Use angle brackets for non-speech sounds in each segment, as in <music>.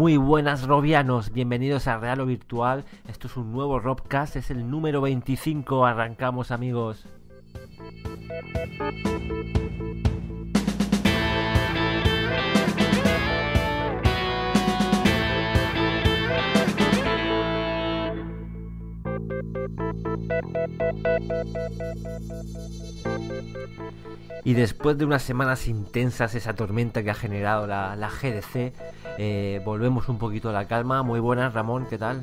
Muy buenas Robianos, bienvenidos a Real o Virtual. Esto es un nuevo Robcast, es el número 25. Arrancamos amigos. Y después de unas semanas intensas, esa tormenta que ha generado la, GDC, eh, volvemos un poquito a la calma. Muy buenas, Ramón, ¿qué tal?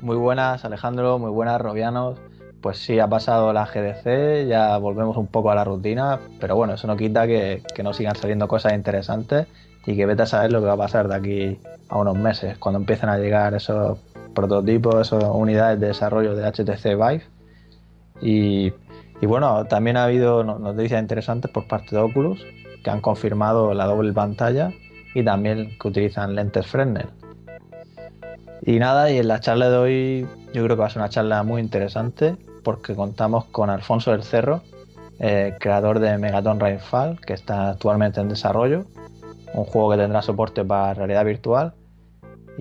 Muy buenas, Alejandro, muy buenas, Robianos. Pues sí, ha pasado la GDC, ya volvemos un poco a la rutina, pero bueno, eso no quita que, que no sigan saliendo cosas interesantes y que vete a saber lo que va a pasar de aquí a unos meses, cuando empiecen a llegar esos prototipos, esas unidades de desarrollo de HTC Vive. Y bueno, también ha habido noticias interesantes por parte de Oculus, que han confirmado la doble pantalla y también que utilizan lentes Fresnel. Y nada, y en la charla de hoy yo creo que va a ser una charla muy interesante porque contamos con Alfonso del Cerro, eh, creador de Megaton Rainfall, que está actualmente en desarrollo, un juego que tendrá soporte para realidad virtual.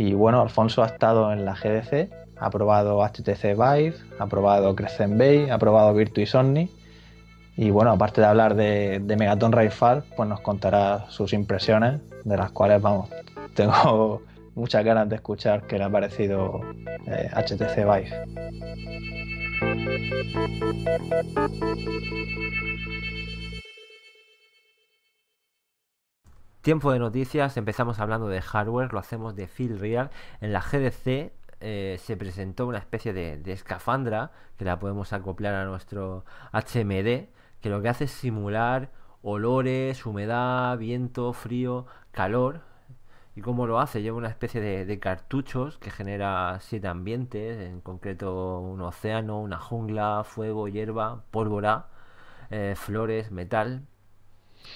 Y bueno, Alfonso ha estado en la GDC ha probado HTC Vive, ha probado Crescent Bay, ha probado Virtuis Omni. Y bueno, aparte de hablar de, Megaton Rainfall, pues nos contará sus impresiones, de las cuales, vamos, <laughs> tengo muchas ganas de escuchar qué le ha parecido HTC eh, Vive. Tiempo de noticias, empezamos hablando de hardware, lo hacemos de Phil Real. En la GDC eh, se presentó una especie de, escafandra que la podemos acoplar a nuestro HMD, que lo que hace es simular olores, humedad, viento, frío, calor. ¿Y cómo lo hace? Lleva una especie de, cartuchos que genera siete ambientes, en concreto un océano, una jungla, fuego, hierba, pólvora, eh, flores, metal.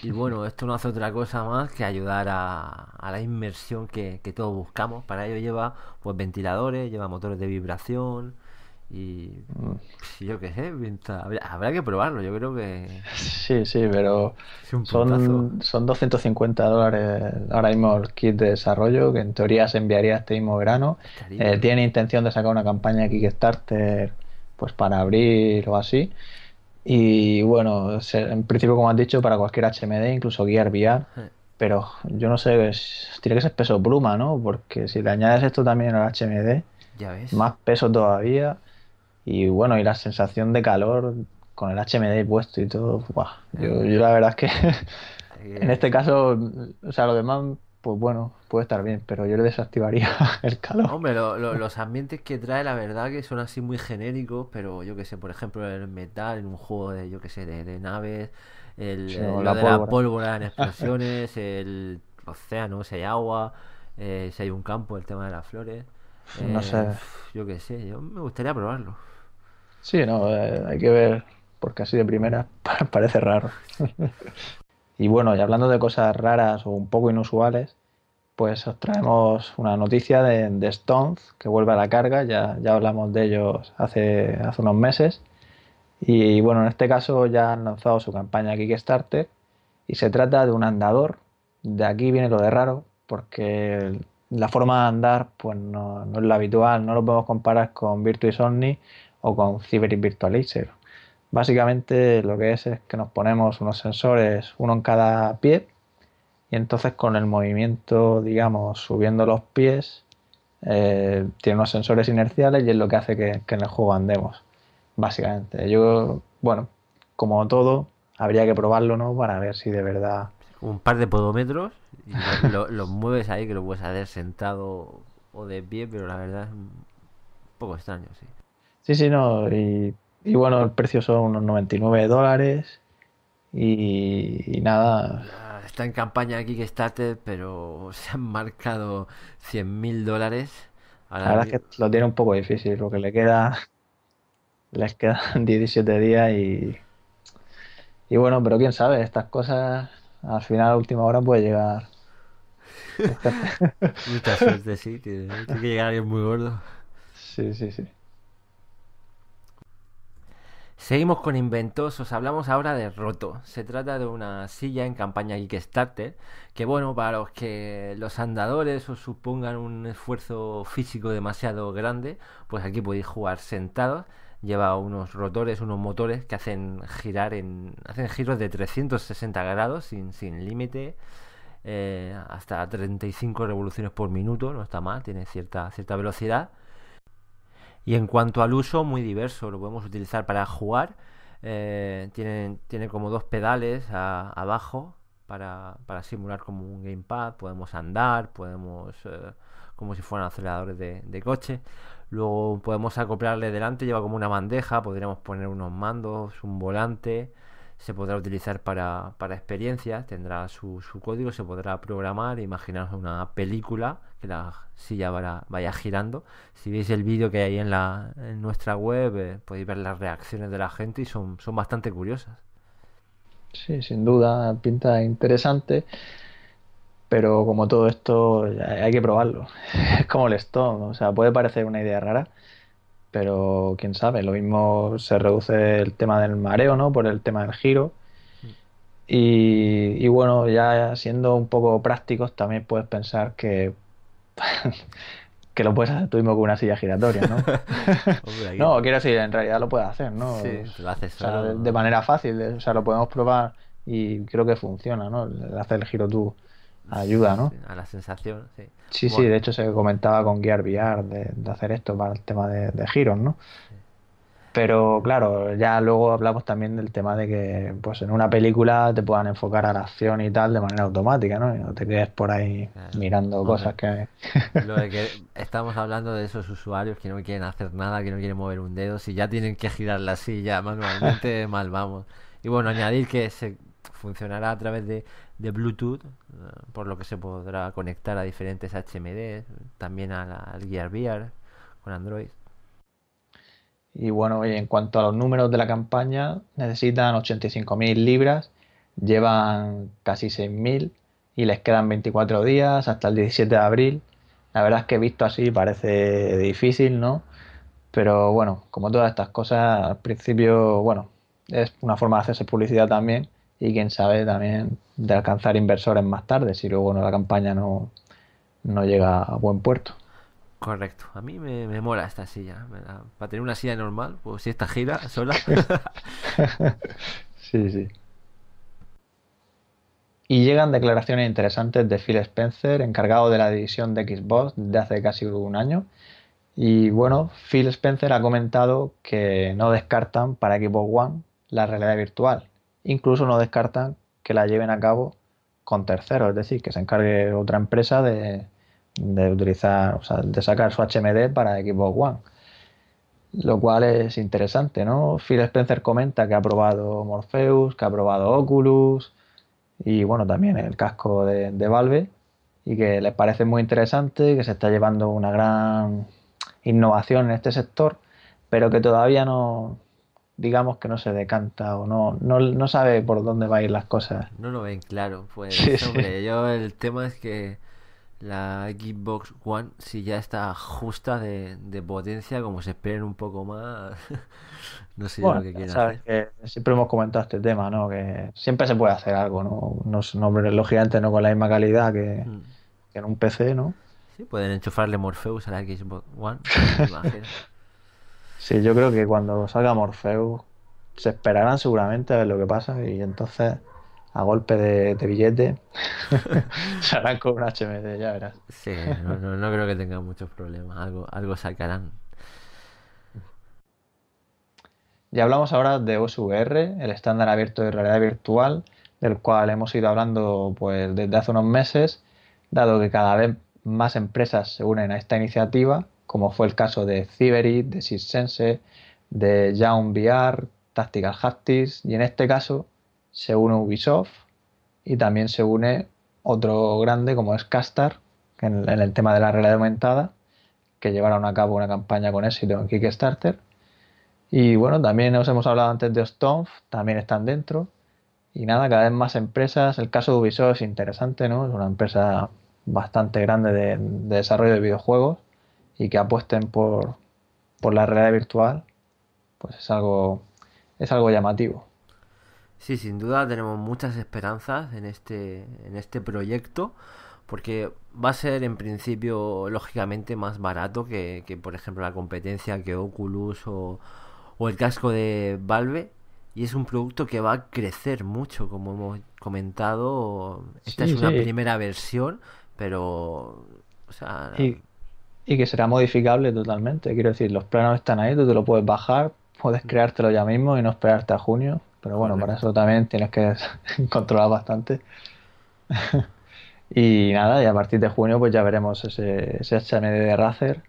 Y bueno, esto no hace otra cosa más que ayudar a, la inmersión que, todos buscamos. Para ello lleva pues ventiladores, lleva motores de vibración y mm. yo qué sé, habrá, que probarlo, yo creo que... Sí, sí, pero son, son 250 dólares ahora mismo el kit de desarrollo, que en teoría se enviaría este mismo verano. Eh, tiene intención de sacar una campaña Kickstarter pues para abrir o así. Y bueno, en principio, como has dicho, para cualquier HMD, incluso Gear VR. Pero yo no sé, tiene que ser peso pluma, ¿no? Porque si le añades esto también al HMD, más peso todavía. Y bueno, y la sensación de calor con el HMD puesto y todo. Yo, yo la verdad es que <laughs> <laughs> en este caso, o sea, lo demás pues bueno, puede estar bien, pero yo le desactivaría <laughs> el calor. Hombre, los ambientes que trae, la verdad que son así muy genéricos, pero yo que sé, por ejemplo, el metal en un juego de, yo que sé, de, naves, el, la, de la pólvora en <laughs> explosiones, el océano, si hay agua, eh, si hay un campo, el tema de las flores. no sé. Eh, yo que sé, yo me gustaría probarlo. Sí, no, eh, hay que ver, porque así de primera <laughs> parece raro. Y bueno, y hablando de cosas raras o un poco inusuales, pues os traemos una noticia de, de Stones que vuelve a la carga, ya, ya hablamos de ellos hace, hace unos meses. Y bueno, en este caso ya han lanzado su campaña Kickstarter y se trata de un andador. De aquí viene lo de raro, porque la forma de andar pues no, no es la habitual, no lo podemos comparar con Virtuis Omni o con Cyber Virtualizer. Básicamente lo que es es que nos ponemos unos sensores, uno en cada pie, y entonces con el movimiento, digamos, subiendo los pies, eh, tiene unos sensores inerciales y es lo que hace que, en el juego andemos, básicamente. Yo, bueno, como todo, habría que probarlo, ¿no? Para ver si de verdad... Un par de podómetros y lo, mueves ahí, que lo puedes hacer sentado o de pie, pero la verdad es un poco extraño, sí. Sí, sí, no, y y bueno, el precio son unos 99 dólares. Y, nada. Ah, está en campaña aquí que Kickstarter, pero se han marcado 100 mil dólares. La verdad es que lo tiene un poco difícil, porque le queda. <laughs> Les quedan <laughs> 17 días y. Y bueno, pero quién sabe, estas cosas al final, a última hora, puede llegar. <laughs> Mucha suerte, sí, tiene que llegar alguien muy gordo. Sí, sí, sí. Seguimos con inventos, os hablamos ahora de Roto. Se trata de una silla en campaña Kickstarter, que bueno, para los que los andadores os supongan un esfuerzo físico demasiado grande, pues aquí podéis jugar sentados. Lleva unos rotores, unos motores que hacen girar en. hacen giros de 360 grados sin, sin límite. Eh, hasta 35 revoluciones por minuto, no está mal, tiene cierta, cierta velocidad. Y en cuanto al uso, muy diverso, lo podemos utilizar para jugar. Eh, tiene, como dos pedales abajo para, para, simular como un gamepad. Podemos andar, podemos eh, como si fueran aceleradores de, de, coche. Luego podemos acoplarle delante, lleva como una bandeja, podríamos poner unos mandos, un volante se podrá utilizar para, para experiencias, tendrá su, su, código, se podrá programar, imaginaros una película que la silla vaya, vaya girando. Si veis el vídeo que hay en, la, en nuestra web, eh, podéis ver las reacciones de la gente y son, son bastante curiosas. Sí, sin duda, pinta interesante, pero como todo esto hay que probarlo. <laughs> Es como el Stone, o sea, puede parecer una idea rara, pero quién sabe, lo mismo se reduce el tema del mareo, ¿no? Por el tema del giro. Y, y bueno, ya siendo un poco prácticos, también puedes pensar que, <laughs> que lo puedes hacer tú mismo con una silla giratoria, ¿no? <laughs> Hombre, no, quiero decir, en realidad lo puedes hacer, ¿no? Sí, lo haces o sea, de, de, manera fácil, o sea, lo podemos probar y creo que funciona, ¿no? El hacer el giro tú ayuda, ¿no? A la sensación, sí. Sí, bueno. sí, de hecho se comentaba con Gear VR de, de, hacer esto para el tema de, de giros, ¿no? Pero claro, ya luego hablamos también del tema de que pues en una película te puedan enfocar a la acción y tal de manera automática, ¿no? Y no te quedes por ahí claro. mirando Hombre, cosas que... <laughs> Lo de que estamos hablando de esos usuarios que no quieren hacer nada, que no quieren mover un dedo, si ya tienen que girar la silla manualmente, <laughs> mal vamos. Y bueno, añadir que se funcionará a través de, de Bluetooth, por lo que se podrá conectar a diferentes HMD, también a la, al Gear VR con Android. Y bueno, en cuanto a los números de la campaña, necesitan 85.000 libras, llevan casi 6.000 y les quedan 24 días hasta el 17 de abril. La verdad es que visto así parece difícil, ¿no? Pero bueno, como todas estas cosas, al principio, bueno, es una forma de hacerse publicidad también y quién sabe también de alcanzar inversores más tarde si luego no, la campaña no, no llega a buen puerto. Correcto, a mí me, me mola esta silla. Para tener una silla normal, pues si esta gira sola. <laughs> sí, sí. Y llegan declaraciones interesantes de Phil Spencer, encargado de la división de Xbox desde hace casi un año. Y bueno, Phil Spencer ha comentado que no descartan para Xbox One la realidad virtual. Incluso no descartan que la lleven a cabo con terceros, es decir, que se encargue otra empresa de, de utilizar, o sea, de sacar su HMD para Xbox One. Lo cual es interesante, ¿no? Phil Spencer comenta que ha probado Morpheus, que ha probado Oculus y bueno, también el casco de, de Valve y que les parece muy interesante, que se está llevando una gran innovación en este sector, pero que todavía no, digamos que no se decanta o no, no, no sabe por dónde va a ir las cosas. No lo ven claro, pues <laughs> sí, hombre, sí. yo el tema es que la Xbox One si ya está justa de, de potencia, como se esperen un poco más, <laughs> no sé bueno, lo que quieran sabes hacer. Que siempre hemos comentado este tema, ¿no? Que siempre se puede hacer algo, ¿no? No, no lógicamente no con la misma calidad que, mm. que, en un PC, ¿no? Sí, pueden enchufarle Morpheus a la Xbox One. <laughs> sí, yo creo que cuando salga Morpheus se esperarán seguramente a ver lo que pasa y entonces a golpe de, de billete <laughs> se harán con un HMD, ya verás. Sí, no, no, no, creo que tengan muchos problemas, algo, algo sacarán. Y hablamos ahora de OSVR, el estándar abierto de realidad virtual, del cual hemos ido hablando pues desde hace unos meses, dado que cada vez más empresas se unen a esta iniciativa, como fue el caso de Ciberit, de SysSense, de Jaun VR, Tactical Haptics, y en este caso se une Ubisoft y también se une otro grande como es Castar, en, el tema de la realidad aumentada, que llevaron a cabo una campaña con éxito en Kickstarter. Y bueno, también os hemos hablado antes de Stomp, también están dentro. Y nada, cada vez más empresas. El caso de Ubisoft es interesante, ¿no? Es una empresa bastante grande de, de desarrollo de videojuegos y que apuesten por, por la realidad virtual, pues es algo es algo llamativo. Sí, sin duda tenemos muchas esperanzas en este, en este proyecto, porque va a ser en principio, lógicamente, más barato que, que por ejemplo, la competencia que Oculus o, o el casco de Valve. Y es un producto que va a crecer mucho, como hemos comentado. Esta Sí, es una sí. primera versión, pero... O sea, Y, y que será modificable totalmente. Quiero decir, los planos están ahí, tú te lo puedes bajar, puedes creártelo ya mismo y no esperarte a junio. Pero bueno, para correcto. eso también tienes que <laughs> controlar bastante. <laughs> Y nada, y a partir de junio pues ya veremos ese, ese HMD de Razer,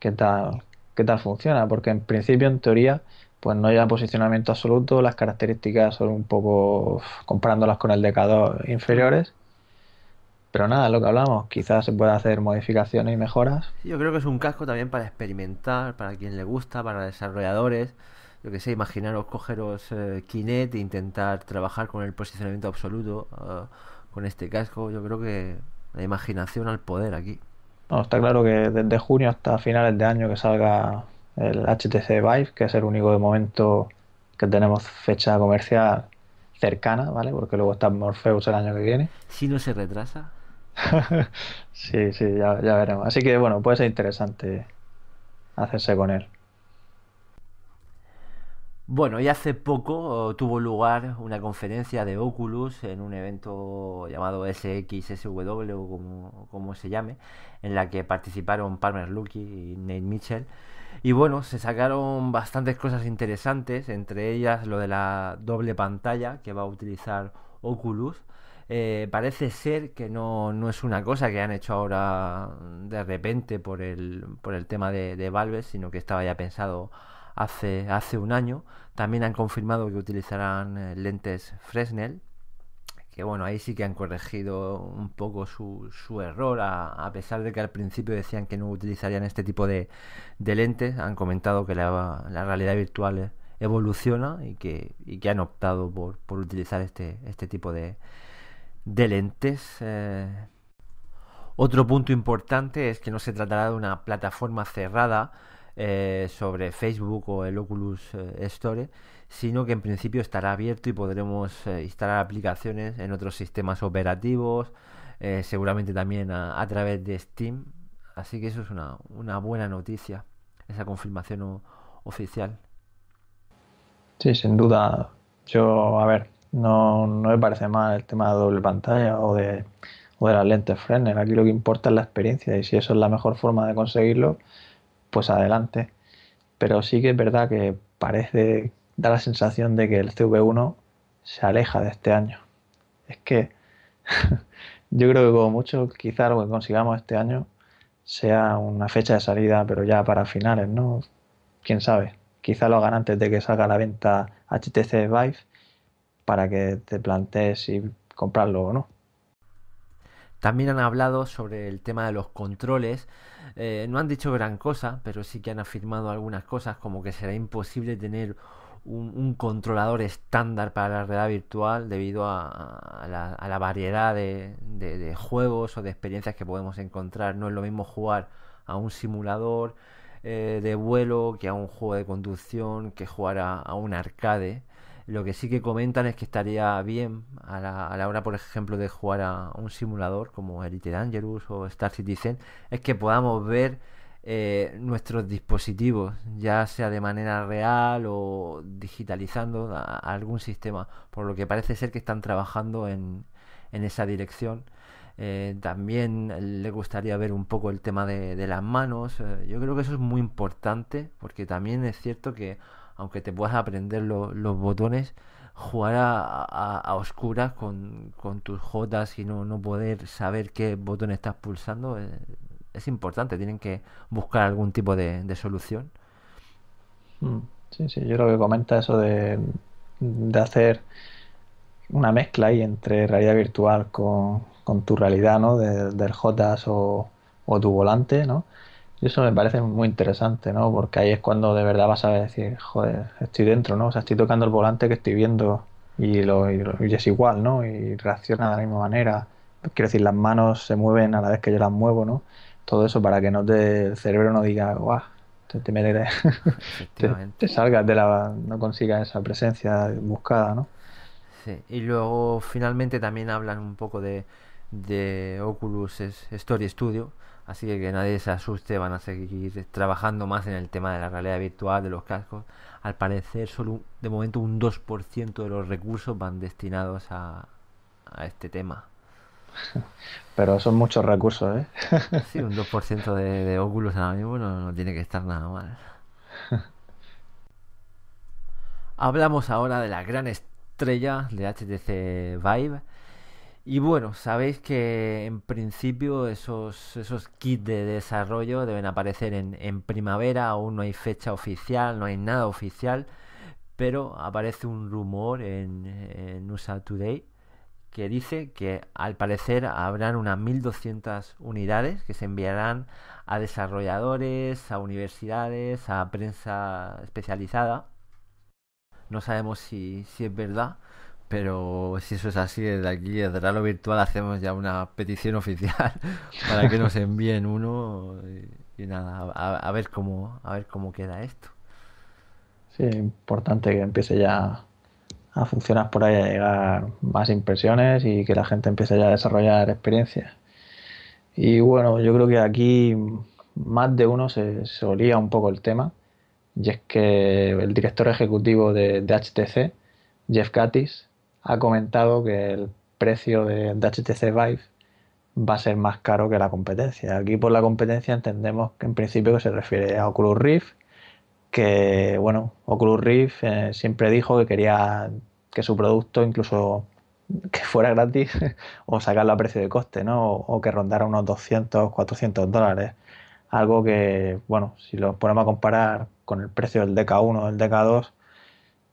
qué tal, qué tal funciona, porque en principio, en teoría, pues no lleva posicionamiento absoluto, las características son un poco, comparándolas con el DK2, inferiores, pero nada, lo que hablamos, quizás se pueda hacer modificaciones y mejoras. Yo creo que es un casco también para experimentar, para quien le gusta, para desarrolladores. Yo que sé, imaginaros cogeros eh, Kinect e intentar trabajar con el posicionamiento absoluto eh, con este casco. Yo creo que la imaginación al poder aquí. No, está claro que desde junio hasta finales de año que salga el HTC Vive, que es el único de momento que tenemos fecha comercial cercana, ¿vale? Porque luego está Morpheus el año que viene. Si no se retrasa. <laughs> Sí, sí, ya, ya veremos. Así que bueno, puede ser interesante hacerse con él. Bueno, y hace poco eh, tuvo lugar una conferencia de Oculus en un evento llamado SXSW como, como se llame, en la que participaron Palmer Luckey y Nate Mitchell. Y bueno, se sacaron bastantes cosas interesantes, entre ellas lo de la doble pantalla que va a utilizar Oculus. Eh, parece ser que no, no es una cosa que han hecho ahora de repente por el, por el tema de, de Valve, sino que estaba ya pensado hace, hace un año. También han confirmado que utilizarán eh, lentes Fresnel, que bueno, ahí sí que han corregido un poco su, su error, a, a pesar de que al principio decían que no utilizarían este tipo de, de lentes, han comentado que la, la realidad virtual eh, evoluciona y que, y que han optado por, por utilizar este, este tipo de, de lentes. eh. Otro punto importante es que no se tratará de una plataforma cerrada eh, sobre Facebook o el Oculus eh, Store, sino que en principio estará abierto y podremos eh, instalar aplicaciones en otros sistemas operativos, seguramente también a, través de Steam. Así que eso es una, buena noticia, esa confirmación oficial. Sí, sin duda. Yo, a ver, no, no me parece mal el tema de doble pantalla o de, o de las lentes Fresnel. Aquí lo que importa es la experiencia y si eso es la mejor forma de conseguirlo, pues adelante. Pero sí que es verdad que parece, da la sensación de que el CV1 se aleja de este año. Es que <laughs> yo creo que como mucho, quizá lo que consigamos este año sea una fecha de salida, pero ya para finales, ¿no? Quién sabe. Quizá lo hagan antes de que salga la venta HTC Vive para que te plantees si comprarlo o no. También han hablado sobre el tema de los controles. Eh, no han dicho gran cosa, pero sí que han afirmado algunas cosas, como que será imposible tener un, controlador estándar para la realidad virtual debido a, la, variedad de, juegos o de experiencias que podemos encontrar. No es lo mismo jugar a un simulador eh, de vuelo que a un juego de conducción, que jugar a un arcade. Lo que sí que comentan es que estaría bien a la, a la hora, por ejemplo, de jugar a un simulador como Elite Dangerous o Star Citizen, es que podamos ver eh, nuestros dispositivos, ya sea de manera real o digitalizando algún sistema, por lo que parece ser que están trabajando en, en esa dirección. Eh, también le gustaría ver un poco el tema de, de las manos. Eh, yo creo que eso es muy importante porque también es cierto que aunque te puedas aprender lo- los botones, jugar a, a- oscuras con, con tus jotas y no, no poder saber qué botón estás pulsando eh, es importante. Tienen que buscar algún tipo de, de solución. Mm, Sí, sí, yo creo que comenta eso de, de hacer una mezcla ahí entre realidad virtual con, con tu realidad, ¿no? De- del JAS o, o tu volante, ¿no? Y eso me parece muy interesante, ¿no? Porque ahí es cuando de verdad vas a decir, joder, estoy dentro, ¿no? O sea, estoy tocando el volante que estoy viendo y, lo, y, lo- y es igual, ¿no? Y reacciona de la misma manera. Quiero decir, las manos se mueven a la vez que yo las muevo, ¿no? Todo eso para que no te, el cerebro no diga, guau, te, te, <laughs> salgas de la... no consigas esa presencia buscada, ¿no? Sí, y luego finalmente también hablan un poco de, de Oculus Story Studio, así que que nadie se asuste, van a seguir trabajando más en el tema de la realidad virtual, de los cascos. Al parecer solo de momento un 2% de los recursos van destinados a, a este tema. <laughs> Pero son muchos recursos, ¿eh? <laughs> Sí, un 2% de, de Oculus ahora mismo no, tiene que estar nada mal. <laughs> Hablamos ahora de la gran estrella de HTC Vive. Y bueno, sabéis que en principio esos, esos kits de desarrollo deben aparecer en, en primavera, aún no hay fecha oficial, no hay nada oficial, pero aparece un rumor en, en USA Today que dice que al parecer habrán unas 1.200 unidades que se enviarán a desarrolladores, a universidades, a prensa especializada. No sabemos si, si es verdad, pero si eso es así, desde aquí, desde lo virtual, hacemos ya una petición oficial <laughs> para que nos envíen uno y, nada, a, ver cómo, a ver cómo queda esto. Sí, importante que empiece ya a funcionar por ahí, a llegar más impresiones y que la gente empiece ya a desarrollar experiencias. Y bueno, yo creo que aquí más de uno se, se olía un poco el tema, y es que el director ejecutivo de, HTC, Jeff Gattis, ha comentado que el precio de, de, HTC Vive va a ser más caro que la competencia. Aquí por la competencia entendemos que en principio que se refiere a Oculus Rift que, bueno, Oculus Rift eh, siempre dijo que quería que su producto incluso <laughs> que fuera gratis <laughs> o sacarlo a precio de coste, ¿no? O, que rondara unos 200, 400 dólares. Algo que, bueno, si lo ponemos a comparar con el precio del DK1 o del DK2,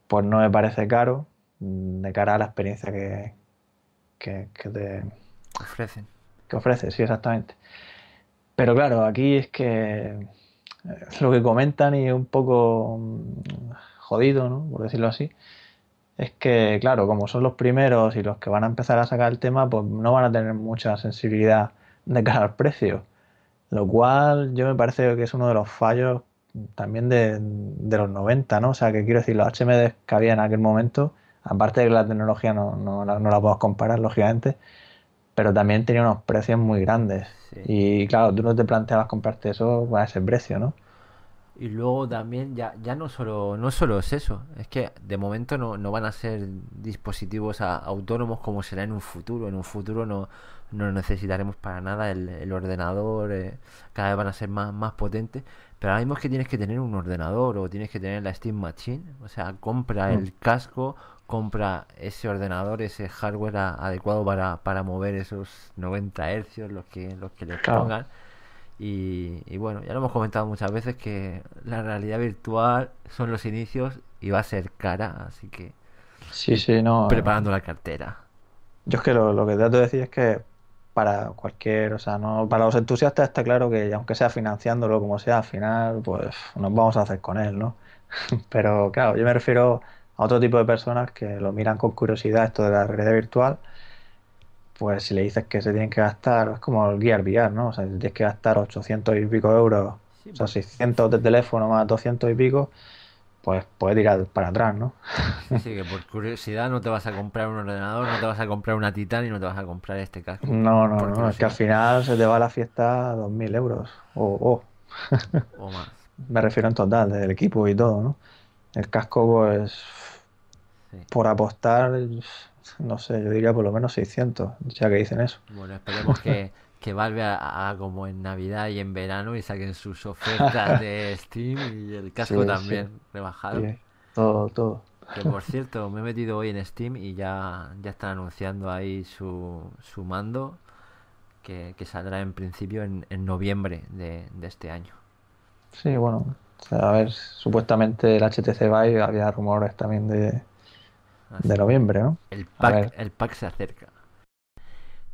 pues no me parece caro de cara a la experiencia que, que, que te ofrecen. Que ofrece, sí, exactamente. Pero claro, aquí es que lo que comentan y un poco mm, jodido, ¿no? por decirlo así, es que, claro, como son los primeros y los que van a empezar a sacar el tema, pues no van a tener mucha sensibilidad de cara al precio. Lo cual yo me parece que es uno de los fallos también de, los 90, ¿no? O sea, que quiero decir, los HMD que había en aquel momento, aparte de que la tecnología no, no, no la podemos comparar, lógicamente, pero también tenía unos precios muy grandes. Y claro, tú no te planteabas comprarte eso a ese precio, ¿no? Y luego también ya, ya no solo no solo es eso, es que de momento no, no van a ser dispositivos autónomos como será en un futuro. En un futuro no, no necesitaremos para nada el, ordenador, eh, cada vez van a ser más, más potentes. Pero ahora mismo es que tienes que tener un ordenador o tienes que tener la Steam Machine. O sea, compra mm. el casco, compra ese ordenador, ese hardware adecuado para, para mover esos 90 hercios, los que, los que le pongan. Y, bueno, ya lo hemos comentado muchas veces que la realidad virtual son los inicios y va a ser cara, así que sí, sí, no, preparando la cartera. Yo es que lo, lo que trato de decir es que para cualquier, o sea, no, para los entusiastas está claro que aunque sea financiándolo como sea, al final, pues nos vamos a hacer con él, ¿no? <laughs> Pero claro, yo me refiero a otro tipo de personas que lo miran con curiosidad esto de la realidad virtual pues si le dices que se tienen que gastar, es como el Gear VR, ¿no? O sea, si tienes que gastar 800 y pico euros, o sea, 600 pues de teléfono más 200 y pico, pues puedes tirar para atrás, ¿no? Sí, que por curiosidad no te vas a comprar un ordenador, no te vas a comprar una Titan y no te vas a comprar este casco. No, no, no, es que al final se te va la fiesta a 2.000 euros o, o más. <laughs> Me refiero en total, del equipo y todo, ¿no? El casco, pues, por apostar, no sé, yo diría por lo menos 600, ya que dicen eso. Bueno, esperemos que, que Valve haga como en Navidad y en verano y saquen sus ofertas de <laughs> Steam y el casco también rebajado. todo, todo. Que por cierto, me he metido hoy en Steam y ya, ya están anunciando ahí su, su mando que, saldrá en principio en, en noviembre de, de, este año. Sí, bueno, a ver, supuestamente el HTC Vive había rumores también de, de noviembre, ¿no? El pack, el pack se acerca.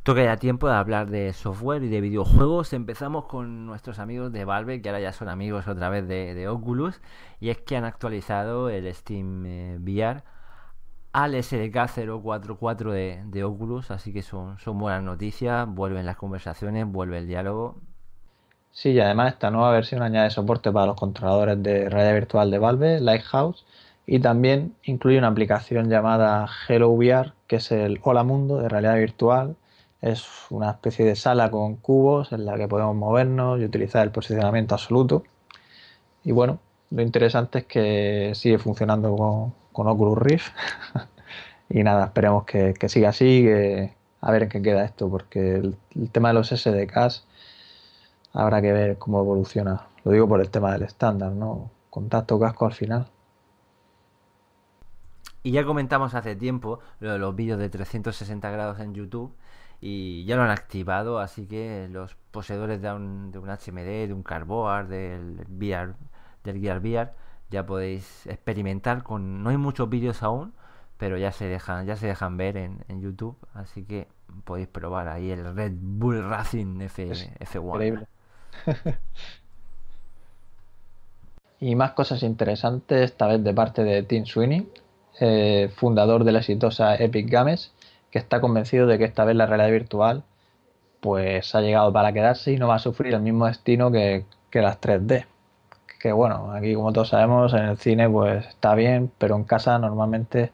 Toca ya tiempo de hablar de software y de videojuegos. Empezamos con nuestros amigos de Valve, que ahora ya son amigos otra vez de, Oculus, y es que han actualizado el Steam eh, VR al SDK 044 de, de Oculus, así que son, son buenas noticias, vuelven las conversaciones, vuelve el diálogo. Sí, y además esta nueva versión añade soporte para los controladores de realidad virtual de Valve, Lighthouse, y también incluye una aplicación llamada Hello VR, que es el Hola Mundo de realidad virtual. Es una especie de sala con cubos en la que podemos movernos y utilizar el posicionamiento absoluto. Y bueno, lo interesante es que sigue funcionando con, Oculus Rift. <laughs> y nada, esperemos que, siga así, a ver en qué queda esto, porque el, el tema de los SDKs habrá que ver cómo evoluciona. Lo digo por el tema del estándar, ¿no? Contacto casco al final. Y ya comentamos hace tiempo lo de los vídeos de 360 grados en YouTube y ya lo han activado, así que los poseedores de un, de un HMD, de un Carboard, del VR, del Gear VR, ya podéis experimentar con no hay muchos vídeos aún, pero ya se dejan ya se dejan ver en, en YouTube, así que podéis probar ahí el Red Bull Racing F, F1. Increíble. <laughs> y más cosas interesantes, esta vez de parte de Tim Sweeney, eh, fundador de la exitosa Epic Games, que está convencido de que esta vez la realidad virtual pues ha llegado para quedarse y no va a sufrir el mismo destino que, las 3D. Que bueno, aquí como todos sabemos en el cine pues está bien, pero en casa normalmente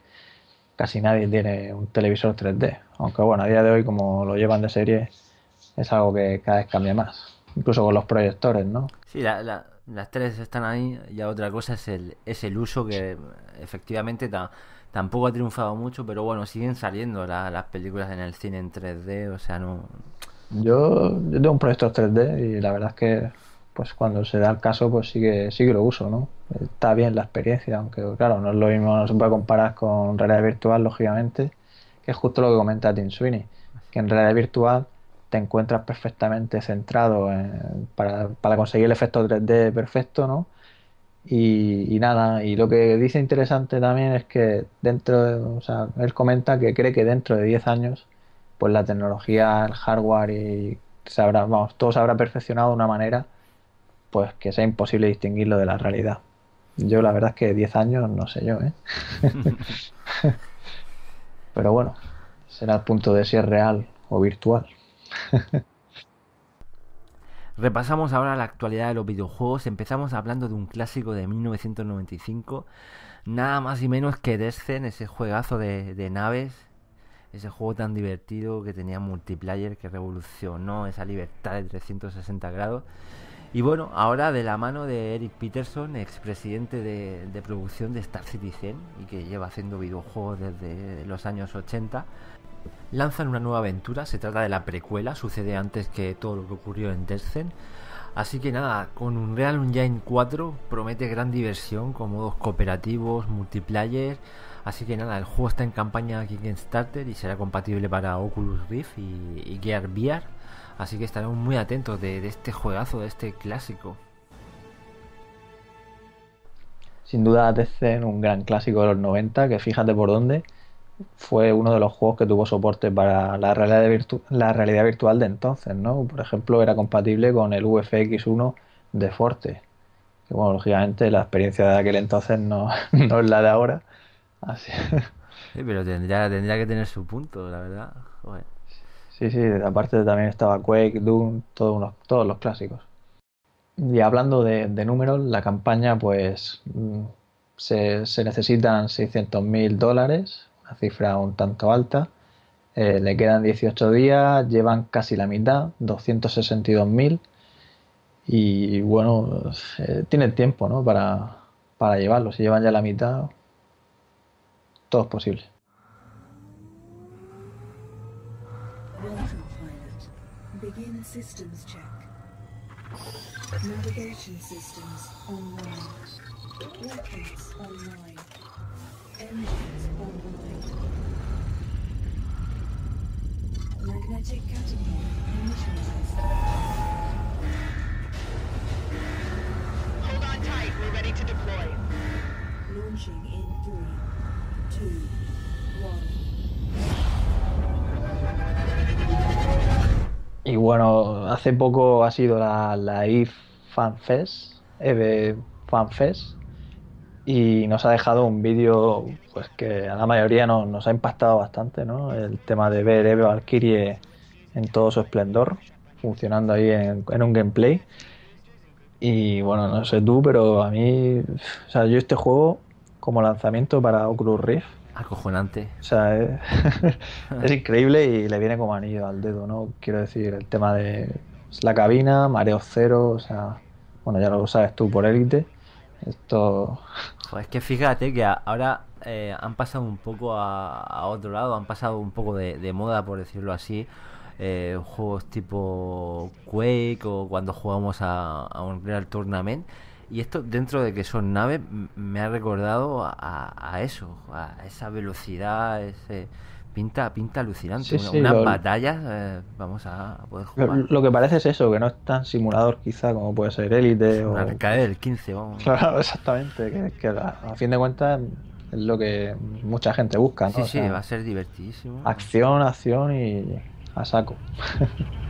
casi nadie tiene un televisor 3D. Aunque bueno, a día de hoy como lo llevan de serie es algo que cada vez cambia más. Incluso con los proyectores, ¿no? Sí, la, las tres están ahí. y otra cosa es el, es el uso que efectivamente tampoco ha triunfado mucho, pero bueno, siguen saliendo las películas en el cine en 3D, o sea, no... Yo, tengo un proyector 3D y la verdad es que pues cuando se da el caso pues sí que, sí que lo uso, ¿no? Está bien la experiencia, aunque claro, no es lo mismo, no se puede comparar con realidad virtual, lógicamente, que es justo lo que comenta Tim Sweeney, que en realidad virtual te encuentras perfectamente centrado para, conseguir el efecto 3D perfecto, ¿no? Y, nada, y lo que dice interesante también es que dentro, de, o sea, él comenta que cree que dentro de 10 años, pues la tecnología, el hardware y se vamos, todo se habrá perfeccionado de una manera, pues que sea imposible distinguirlo de la realidad. Yo la verdad es que 10 años no sé yo, ¿eh? <laughs> <laughs> Pero bueno, será el punto de si es real o virtual. <laughs> Repasamos ahora la actualidad de los videojuegos. Empezamos hablando de un clásico de 1995. Nada más y menos que Descent, ese juegazo de, naves. Ese juego tan divertido que tenía multiplayer que revolucionó esa libertad de 360 grados. Y bueno, ahora de la mano de Eric Peterson, expresidente de, de producción de Star Citizen y que lleva haciendo videojuegos desde los años 80, lanzan una nueva aventura, se trata de la precuela, sucede antes que todo lo que ocurrió en Descent. Así que nada, con un Real Engine 4 promete gran diversión con modos cooperativos, multiplayer. Así que nada, el juego está en campaña aquí en Starter y será compatible para Oculus Rift y, Gear VR. Así que estaremos muy atentos de, de este juegazo, de este clásico. Sin duda Descent, un gran clásico de los 90, que fíjate por dónde fue uno de los juegos que tuvo soporte para la realidad, la realidad virtual de entonces, ¿no? Por ejemplo, era compatible con el UFX1 de Forte. Que bueno, lógicamente la experiencia de aquel entonces no, <laughs> no es la de ahora. Así. <laughs> Sí, pero tendría, tendría que tener su punto, la verdad. Sí, sí, aparte también estaba Quake, Doom, todos, unos, todos los clásicos. Y hablando de, de números, la campaña pues mm, se, se necesitan 600.000 dólares una cifra un tanto alta. Eh, le quedan 18 días, llevan casi la mitad, 262.000. Y bueno, eh, tienen tiempo ¿no? para, para llevarlo. Si llevan ya la mitad, todo es posible. Navigation systems online. online. Engines Y bueno, hace poco ha sido la, la EVE FanFest, EVE FanFest, y nos ha dejado un vídeo pues que a la mayoría nos ha impactado bastante, ¿no? El tema de ver Eve Valkyrie en todo su esplendor. funcionando ahí en, en un gameplay. Y bueno, no sé tú, pero a mí, o sea, yo este juego como lanzamiento para Oculus Rift, Acojonante. o sea, es, <laughs> es increíble y le viene como anillo al dedo, ¿no? Quiero decir, el tema de la cabina, mareo cero, o sea, bueno, ya lo sabes tú por élite. Esto, <laughs> Joder, es que fíjate que ahora eh, han pasado un poco a, a otro lado, han pasado un poco de, de moda, por decirlo así. Eh, juegos tipo Quake o cuando jugamos a, a un Real Tournament. Y esto, dentro de que son naves, me ha recordado a, a eso, a esa velocidad, ese pinta, pinta alucinante. Sí, Una- sí, unas lo- batallas, eh, vamos a poder jugar. lo que parece es eso, que no es tan simulador quizá como puede ser élite o... Arcade del 15, vamos. Claro, <laughs> exactamente, que, que a, a fin de cuentas es lo que mucha gente busca, ¿no? Sí, O sí, va a ser divertidísimo. acción, acción y a saco. <laughs>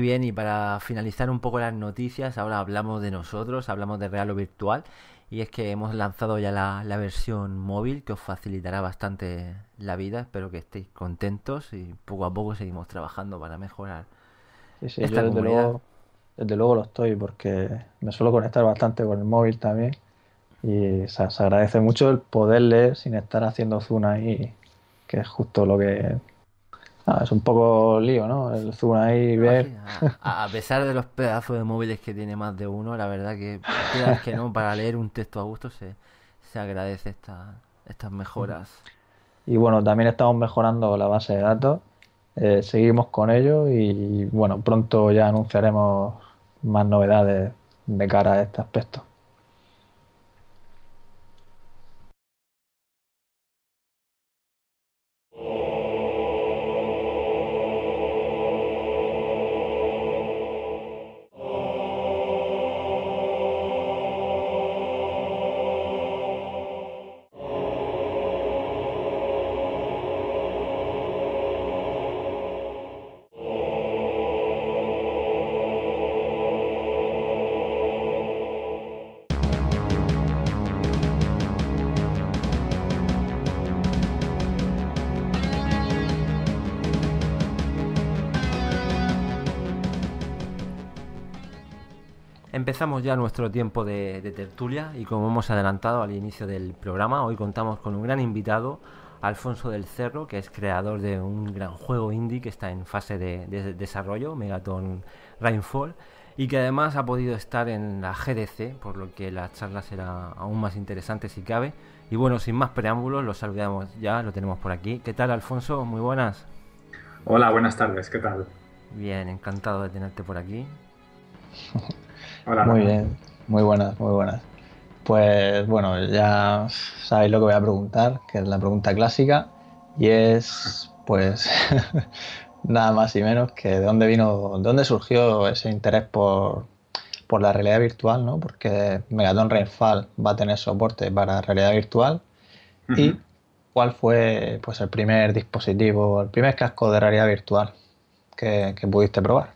Muy bien, y para finalizar un poco las noticias, ahora hablamos de nosotros, hablamos de real o virtual, y es que hemos lanzado ya la, la versión móvil que os facilitará bastante la vida, espero que estéis contentos y poco a poco seguimos trabajando para mejorar. Sí, sí, Esta yo desde luego, desde luego lo estoy porque me suelo conectar bastante con el móvil también y se, se agradece mucho el poder leer sin estar haciendo zoom ahí, que es justo lo que... ah, es un poco lío, ¿no? El zoom ahí, ver... <laughs> A, pesar de los pedazos de móviles que tiene más de uno, la verdad que no, para leer un texto a gusto se, se agradece esta, estas mejoras. Y bueno, también estamos mejorando la base de datos, eh, seguimos con ello y bueno, pronto ya anunciaremos más novedades de cara a este aspecto. Empezamos ya nuestro tiempo de, de tertulia y como hemos adelantado al inicio del programa, hoy contamos con un gran invitado, Alfonso del Cerro, que es creador de un gran juego indie que está en fase de, de desarrollo, Megaton Rainfall, y que además ha podido estar en la GDC, por lo que la charla será aún más interesante si cabe. Y bueno, sin más preámbulos, lo saludamos ya, lo tenemos por aquí. ¿Qué tal, Alfonso? Muy buenas. Hola, buenas tardes, ¿qué tal? Bien, encantado de tenerte por aquí. <laughs> Hola, Muy Rafa. bien, muy buenas, muy buenas. Pues bueno, ya sabéis lo que voy a preguntar, que es la pregunta clásica, y es pues <laughs> nada más y menos que de dónde vino, de dónde surgió ese interés por, por la realidad virtual, ¿no? Porque Megaton Rainfall va a tener soporte para realidad virtual y cuál fue pues el primer dispositivo, el primer casco de realidad virtual que, que pudiste probar.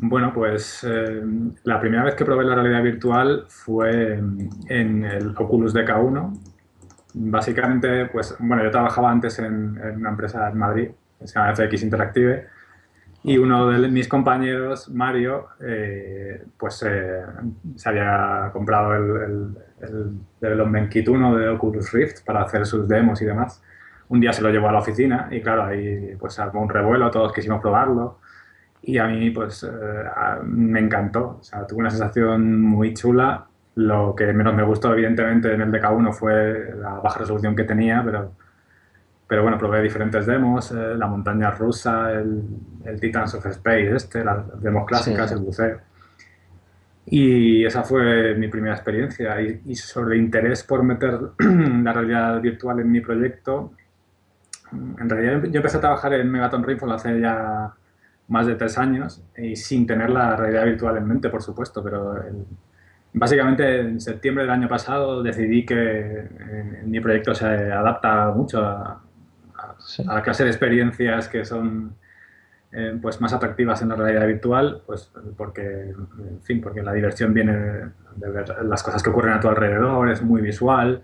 Bueno, pues eh, la primera vez que probé la realidad virtual fue en el Oculus DK1. Básicamente, pues bueno, yo trabajaba antes en, una empresa en Madrid, que se llama FX Interactive, y uno de mis compañeros, Mario, eh, pues eh, se había comprado el, el, el Development Kit 1 de Oculus Rift para hacer sus demos y demás. Un día se lo llevó a la oficina y claro, ahí pues armó un revuelo, todos quisimos probarlo. Y a mí, pues, eh, me encantó. O sea, tuve una sensación muy chula. Lo que menos me gustó, evidentemente, en el DK1 fue la baja resolución que tenía, pero, pero bueno, probé diferentes demos, eh, la montaña rusa, el, el Titans of Space, este, las demos clásicas, sí. el buceo. Y esa fue mi primera experiencia. Y, y sobre el interés por meter <clears throat> la realidad virtual en mi proyecto, en realidad yo empecé a trabajar en Megaton Rainfall hace ya más de tres años y sin tener la realidad virtual en mente, por supuesto, pero el- básicamente en septiembre del año pasado decidí que eh, mi proyecto se adapta mucho a, a- Sí. a la clase de experiencias que son eh, pues más atractivas en la realidad virtual, pues porque, en fin, porque la diversión viene de ver las cosas que ocurren a tu alrededor, es muy visual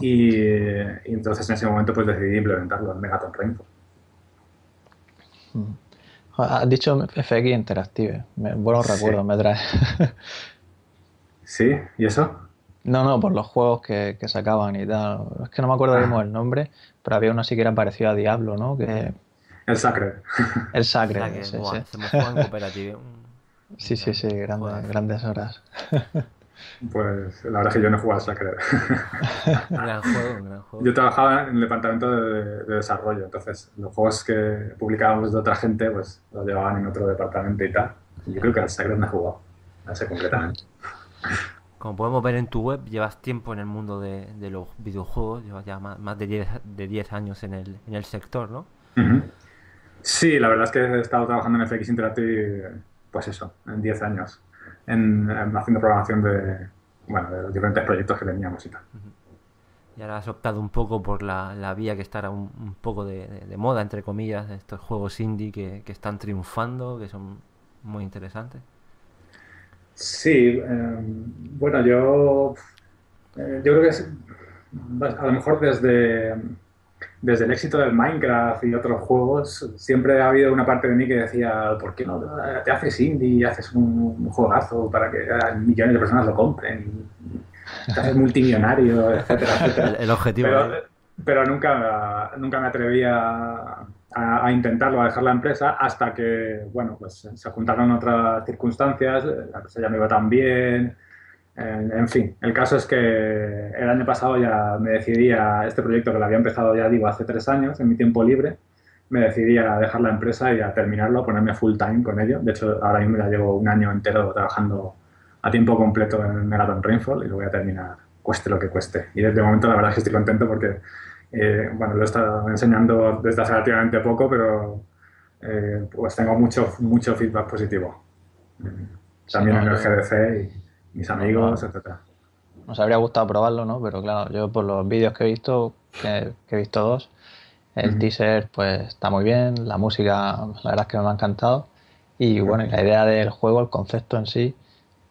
y, y entonces en ese momento pues decidí implementarlo en Megaton Rainfall. Ujú. Joder, Has dicho FX Interactive. Me- buenos Sí. recuerdos me trae. <laughs> ¿Sí? ¿Y eso? No, no, por los juegos que, que sacaban y tal. Es que no me acuerdo Ah. mismo el nombre, pero había uno así que era parecido a Diablo, ¿no? Que El Sacred. <laughs> el Sacre, se en. <laughs> Sí, sí, sí, grandes, Joder. grandes horas. Pues la verdad es que yo no he jugado Sacred. Un <laughs> gran juego, un gran juego. Yo trabajaba en el departamento de, de desarrollo, entonces los juegos que publicábamos de otra gente pues los llevaban en otro departamento y tal. Y yo creo que al Sacred no he jugado, no sé concretamente. Como podemos ver en tu web, llevas tiempo en el mundo de, de los videojuegos, llevas ya más, más de 10 de 10 años en el, en el sector, ¿no? Sí, la verdad es que he estado trabajando en FX Interactive, pues eso, en 10 años, en, en haciendo programación de, bueno, de los diferentes proyectos que teníamos y tal. Y ahora has optado un poco por la, la vía que está ahora un, un poco de, de- de moda, entre comillas, estos juegos indie que, que están triunfando, que son muy interesantes. Sí, eh, bueno, yo, eh, yo creo que es, a lo mejor desde, desde el éxito del Minecraft y otros juegos, siempre ha habido una parte de mí que decía, ¿por qué no te haces indie y haces un, juegazo para que eh, millones de personas lo compren? Te haces multimillonario, <laughs> etcétera, etcétera. el objetivo Pero, ¿eh? pero nunca, nunca me atreví a, a- a intentarlo, a dejar la empresa, hasta que, bueno, pues se juntaron otras circunstancias, la empresa ya me iba tan bien, en, en fin. El caso es que el año pasado ya me decidí a este proyecto que lo había empezado ya, digo, hace tres años, en mi tiempo libre, me decidí a dejar la empresa y a terminarlo, a ponerme full time con ello. De hecho, ahora mismo ya llevo un año entero trabajando a tiempo completo en Marathon Rainfall y lo voy a terminar cueste lo que cueste. Y desde el momento la verdad es que estoy contento porque, eh, bueno, lo he estado enseñando desde hace relativamente poco, pero eh, pues tengo mucho, mucho feedback positivo. Eh, También no, en el GDC y mis amigos, etcétera. Nos habría gustado probarlo, ¿no? Pero claro, yo por los vídeos que he visto, que, que he visto dos, el teaser pues está muy bien, la música la verdad es que me ha encantado y bueno, y la idea del juego, el concepto en sí,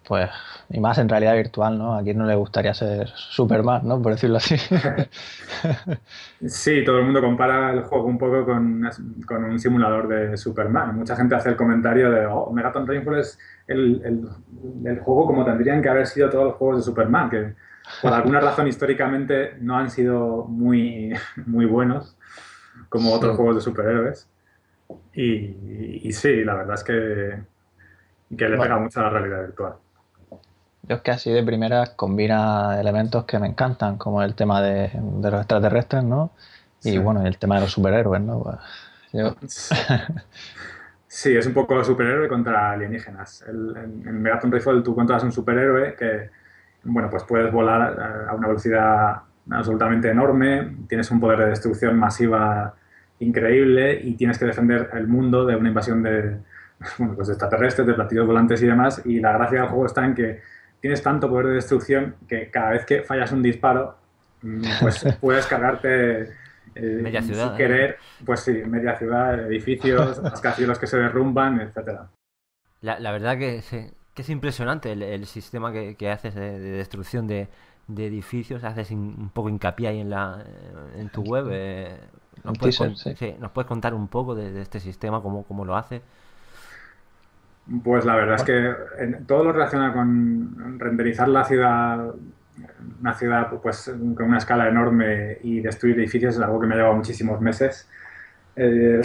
pues y más en realidad virtual, ¿no? A quien no le gustaría ser Superman, ¿no? Por decirlo así. <laughs> Sí, todo el mundo compara el juego un poco con, con un simulador de Superman. Mucha gente hace el comentario de, oh, Megaton Rainfall es el, el- el juego como tendrían que haber sido todos los juegos de Superman, que por alguna razón históricamente no han sido muy, <laughs> muy buenos como otros Sí. juegos de superhéroes. Y, y sí, la verdad es que, que le Bueno. pega mucho a la realidad virtual. Yo es que así de primeras combina elementos que me encantan, como el tema de, de los extraterrestres, ¿no? Y Sí. bueno, el tema de los superhéroes, ¿no? Pues, yo- <laughs> Sí, es un poco superhéroe contra alienígenas. El- en, en Megaton Rifle tú controlas un superhéroe que, bueno, pues puedes volar a- a una velocidad absolutamente enorme, tienes un poder de destrucción masiva increíble y tienes que defender el mundo de una invasión de, <laughs> bueno, pues de extraterrestres, de platillos volantes y demás. Y la gracia del juego está en que tienes tanto poder de destrucción que cada vez que fallas un disparo, mm, pues <laughs> puedes cargarte eh, Media ciudad, sin ¿eh? querer, pues sí, media ciudad, edificios, <laughs> rascacielos que se derrumban, etcétera. La, la verdad que, se- que es impresionante el, el sistema que, que haces de, de destrucción de, de edificios. Haces in- un poco hincapié ahí en, la, en tu web. eh, ¿nos, puedes teaser, con- sí. sí, ¿Nos puedes contar un poco de, de este sistema, cómo, cómo lo hace? Pues la verdad es que en- todo lo relacionado con renderizar la ciudad, una ciudad pues con una escala enorme y destruir edificios es algo que me ha llevado muchísimos meses. Eh,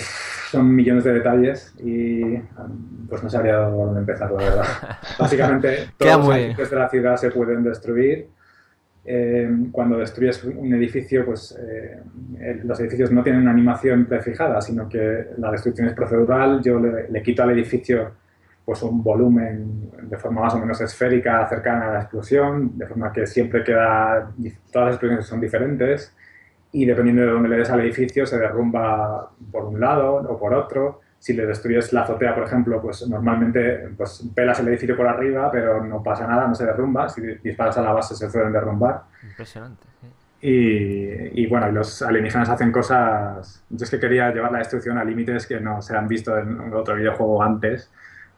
son millones de detalles y pues no sabría dónde empezar, la verdad. <laughs> Básicamente todos los edificios de la ciudad se pueden destruir. Eh, cuando destruyes un edificio, pues eh, los edificios no tienen una animación prefijada, sino que la destrucción es procedural. Yo le, le quito al edificio pues un volumen de forma más o menos esférica cercana a la explosión, de forma que siempre queda, todas las explosiones son diferentes y dependiendo de dónde le des al edificio se derrumba por un lado o por otro, si le destruyes la azotea, por ejemplo, pues normalmente pues, pelas el edificio por arriba, pero no pasa nada, no se derrumba. Si disparas a la base se suelen derrumbar. Impresionante. sí. Y, y bueno, los alienígenas hacen cosas. Yo es que quería llevar la destrucción a límites que no se han visto en otro videojuego antes.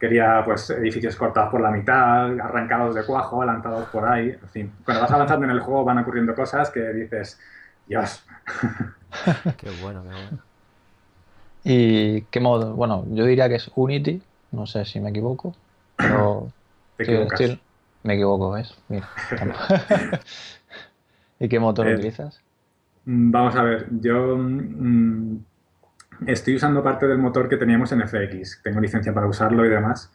Quería pues edificios cortados por la mitad, arrancados de cuajo, lanzados por ahí. En fin, cuando vas avanzando en el juego van ocurriendo cosas que dices, Dios. <laughs> Qué bueno, qué bueno. ¿Y qué modo? Bueno, yo diría que es Unity, no sé si me equivoco, pero Te sí, equivocas. estoy- me equivoco, ¿ves? Mira. <laughs> <laughs> ¿Y qué motor Eh, utilizas? Mm, Vamos a ver, yo mm, estoy usando parte del motor que teníamos en FX. Tengo licencia para usarlo y demás.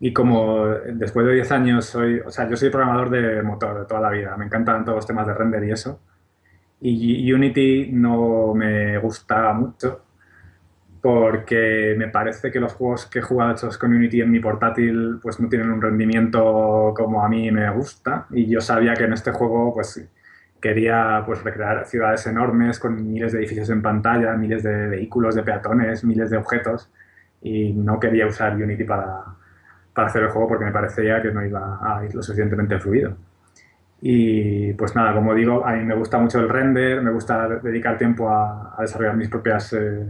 Y como después de 10 años soy, o sea, yo soy programador de motor de toda la vida. Me encantan todos los temas de render y eso. Y Unity no me gusta mucho porque me parece que los juegos que he jugado hechos con Unity en mi portátil pues no tienen un rendimiento como a mí me gusta. Y yo sabía que en este juego pues quería pues recrear ciudades enormes con miles de edificios en pantalla, miles de vehículos, de peatones, miles de objetos y no quería usar Unity para, para hacer el juego porque me parecía que no iba a ir lo suficientemente fluido. Y pues nada, como digo, a mí me gusta mucho el render, me gusta dedicar tiempo a, a desarrollar mis propias eh,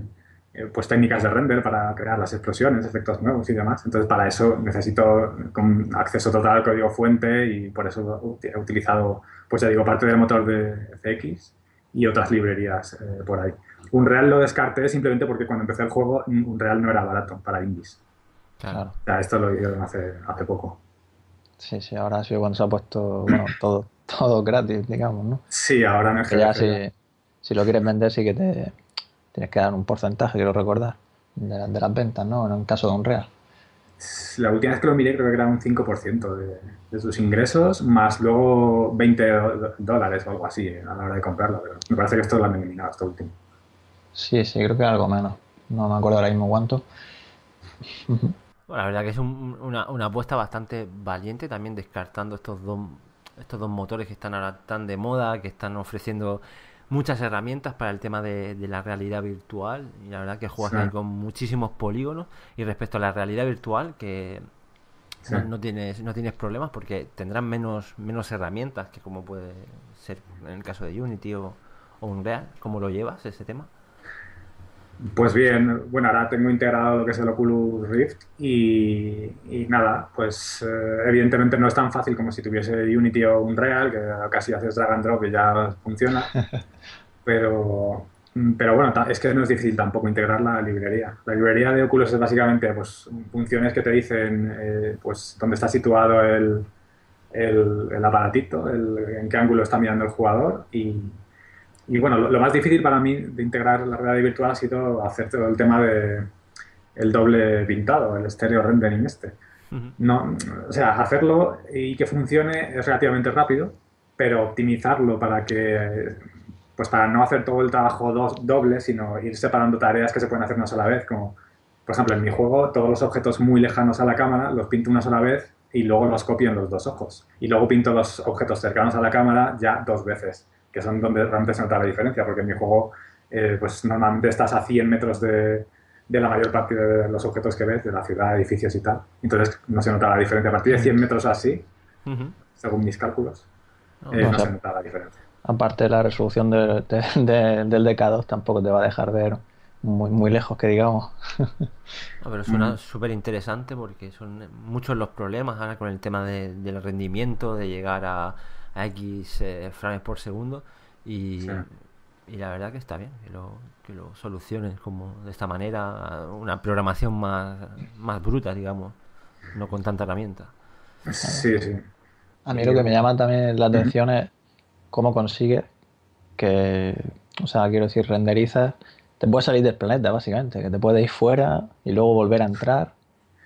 pues técnicas de render para crear las explosiones, efectos nuevos y demás. Entonces para eso necesito con acceso total al código fuente y por eso he utilizado, pues ya digo, parte del motor de FX y otras librerías eh, por ahí. Unreal lo descarté simplemente porque cuando empecé el juego Unreal no era barato para indies. Claro. O sea, esto lo hicieron hace, hace poco. Sí, sí, ahora ha sido cuando se ha puesto, bueno, todo, <laughs> todo gratis, digamos, ¿no? Sí, ahora en el Que ya si, si lo quieres vender sí que te tienes que dar un porcentaje, quiero recordar, de, la- de las ventas, ¿no? En un caso de Unreal. La última vez que lo miré creo que era un 5% de, de sus ingresos, más luego 20 do- dólares o algo así eh, a la hora de comprarlo. Pero me parece que esto lo han eliminado, esto último. Sí, sí, creo que algo menos. No me acuerdo ahora mismo cuánto. <laughs> Bueno, la verdad que es un- una, una apuesta bastante valiente también descartando estos dos, estos dos motores que están ahora tan de moda, que están ofreciendo muchas herramientas para el tema de, de la realidad virtual y la verdad que juegas Sí. ahí con muchísimos polígonos y respecto a la realidad virtual que Sí. no, no tienes no tienes problemas porque tendrán menos menos herramientas que como puede ser en el caso de Unity o, o Unreal ¿cómo lo llevas ese tema? Pues bien, bueno, ahora tengo integrado lo que es el Oculus Rift y, y nada, pues eh, evidentemente no es tan fácil como si tuviese Unity o Unreal, que casi haces drag and drop y ya funciona. <laughs> Pero, pero bueno, es que no es difícil tampoco integrar la librería. La librería de Oculus es básicamente pues, funciones que te dicen eh, pues, dónde está situado el, el, el aparatito, el- en qué ángulo está mirando el jugador y, y bueno, lo, lo más difícil para mí de integrar la realidad virtual ha sido hacer todo el tema de el doble pintado, el stereo rendering este. No, o sea, hacerlo y que funcione es relativamente rápido, pero optimizarlo para que pues para no hacer todo el trabajo dos, doble, sino ir separando tareas que se pueden hacer una sola vez, como por ejemplo en mi juego todos los objetos muy lejanos a la cámara los pinto una sola vez y luego los copio en los dos ojos. Y luego pinto los objetos cercanos a la cámara ya dos veces, que son donde realmente se nota la diferencia, porque en mi juego eh, pues normalmente estás a 100 metros de, de la mayor parte de los objetos que ves, de la ciudad, edificios y tal. Entonces no se nota la diferencia. A partir de 100 metros así, Ujú. según mis cálculos, No, eh, no sea, se nota la diferencia. Aparte la resolución de- de- de- del DK2 tampoco te va a dejar ver muy, muy lejos, que digamos. No, pero suena Mm. súper interesante porque son muchos los problemas ahora con el tema de- del rendimiento, de llegar a, a X eh, frames por segundo y, Sí. y la verdad que está bien que lo, que lo solucionen como de esta manera, una programación más, más bruta, digamos, no con tanta herramienta. Sí, sí. A mí lo que me llama también la atención es cómo consigues que, o sea, quiero decir, renderizas, te puedes salir del planeta, básicamente, que te puedes ir fuera y luego volver a entrar,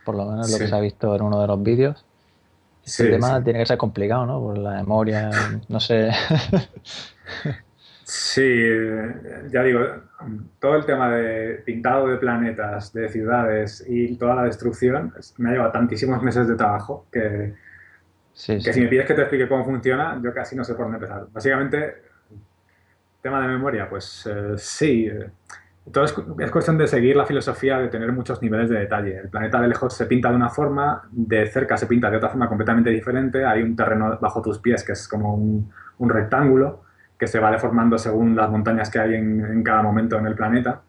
por lo menos lo que se ha visto en uno de los vídeos. Este Sí, tema sí. tiene que ser complicado, ¿no? Por la memoria, <laughs> no sé. Sí, ya digo, todo el tema de pintado de planetas, de ciudades y toda la destrucción es- me ha llevado tantísimos meses de trabajo que, Sí, que sí. si me pides que te explique cómo funciona, yo casi no sé por dónde empezar. Básicamente, tema de memoria, pues eh, sí. eh, todo es, es cuestión de seguir la filosofía de tener muchos niveles de detalle. El planeta de lejos se pinta de una forma, de cerca se pinta de otra forma completamente diferente. Hay un terreno bajo tus pies que es como un, un rectángulo que se va deformando según las montañas que hay en, en cada momento en el planeta.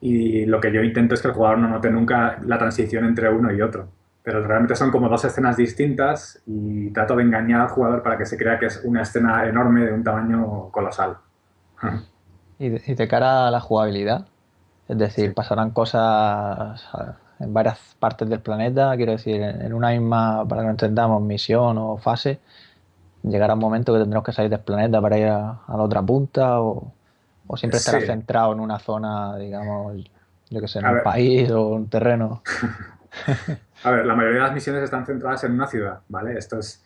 Y lo que yo intento es que el jugador no note nunca la transición entre uno y otro. Pero realmente son como dos escenas distintas y trato de engañar al jugador para que se crea que es una escena enorme de un tamaño colosal. <laughs> Y de, y de cara a la jugabilidad, es decir, pasarán cosas en varias partes del planeta, quiero decir, en una misma, para que lo entendamos, misión o fase, llegará un momento que tendremos que salir del planeta para ir a, a la otra punta o, o siempre estará Sí. centrado en una zona, digamos, yo que sé, en A un ver. país o un terreno. <laughs> A ver, la mayoría de las misiones están centradas en una ciudad, ¿vale? Esto es,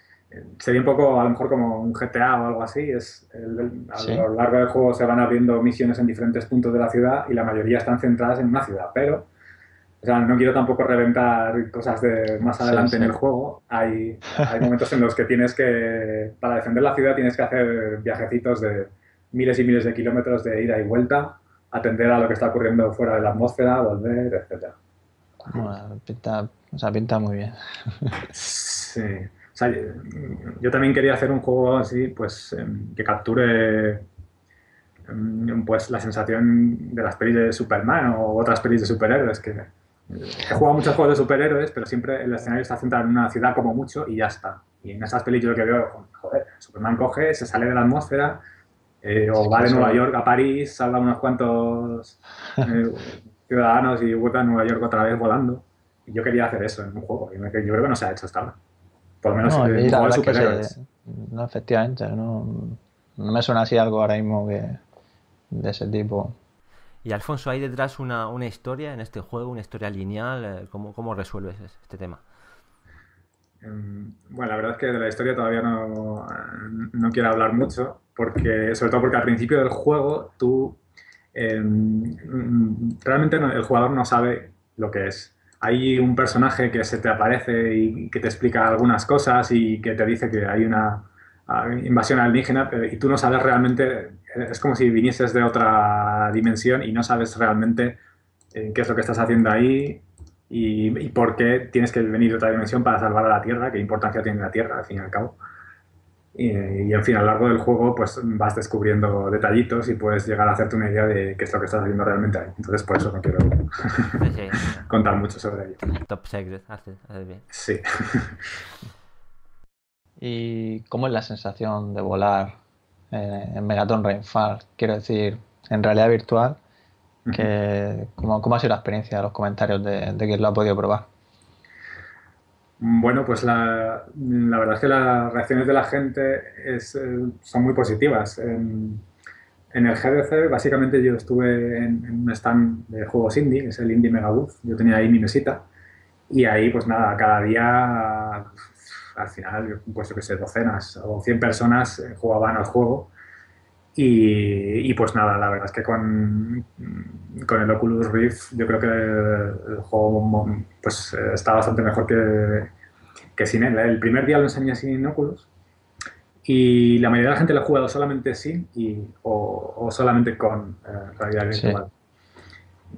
sería un poco, a lo mejor como un GTA o algo así. Es, el- a Sí. lo largo del juego se van abriendo misiones en diferentes puntos de la ciudad y la mayoría están centradas en una ciudad, pero, o sea, no quiero tampoco reventar cosas de más Sí, adelante en el juego. Hay, hay <laughs> momentos en los que tienes que, para defender la ciudad, tienes que hacer viajecitos de miles y miles de kilómetros de ida y vuelta, atender a lo que está ocurriendo fuera de la atmósfera, volver, etcétera. Bueno, pinta, o sea, pinta muy bien. Sí. Sea, yo, yo también quería hacer un juego así, pues, em, que capture em, pues, la sensación de las pelis de Superman o otras pelis de superhéroes. Que he jugado muchos juegos de superhéroes, pero siempre el escenario está centrado en una ciudad como mucho y ya está. Y en esas pelis yo lo que veo, joder, Superman coge, se sale de la atmósfera, eh, o va de Nueva York a París, salva unos cuantos eh, <laughs> ciudadanos y vuelve a Nueva York otra vez volando. Y yo quería hacer eso en un juego. Y yo creo que no se ha hecho hasta ahora. Por lo menos No, la superhéroes. se- no, efectivamente, no, no me suena así algo ahora mismo que de ese tipo. Y Alfonso, ¿hay detrás una, una historia en este juego, una historia lineal? Eh, ¿Cómo, cómo resuelves es- este tema? Em, Bueno, la verdad es que de la historia todavía no, no quiero hablar mucho, porque, sobre todo porque al principio del juego tú em, mm, realmente no- el jugador no sabe lo que es. Hay un personaje que se te aparece y que te explica algunas cosas y que te dice que hay una ah, invasión alienígena y tú no sabes realmente, es como si vinieses de otra dimensión y no sabes realmente eh, qué es lo que estás haciendo ahí y, y por qué tienes que venir de otra dimensión para salvar a la Tierra, qué importancia tiene la Tierra, al fin y al cabo. Y, y, en fin, a lo largo del juego pues vas descubriendo detallitos y puedes llegar a hacerte una idea de qué es lo que estás haciendo realmente ahí. Entonces por eso no quiero Sí, sí, <laughs> contar mucho sobre ello. top secret, haces, haces bien. Sí. <laughs> ¿Y cómo es la sensación de volar eh, en Megaton Rainfall? Quiero decir, en realidad virtual, que, ¿cómo, cómo ha sido la experiencia, los comentarios de, de quien lo ha podido probar? Bueno, pues la, verdad es que las reacciones de la gente eh, son muy positivas. En, el GDC, básicamente yo estuve en, en un stand de juegos indie, que es el Indie Megabooth. Yo tenía ahí mi mesita. Y ahí, pues nada, cada día, al final, pues yo qué sé, docenas o 100 personas eh, jugaban al juego. Y, y, pues nada, la verdad es que con, con el Oculus Rift yo creo que el, juego pues, está bastante mejor que, que sin él. El primer día lo enseñé sin Oculus y la mayoría de la gente lo ha jugado solamente sin y, o, o, solamente con eh, realidad virtual. Sí.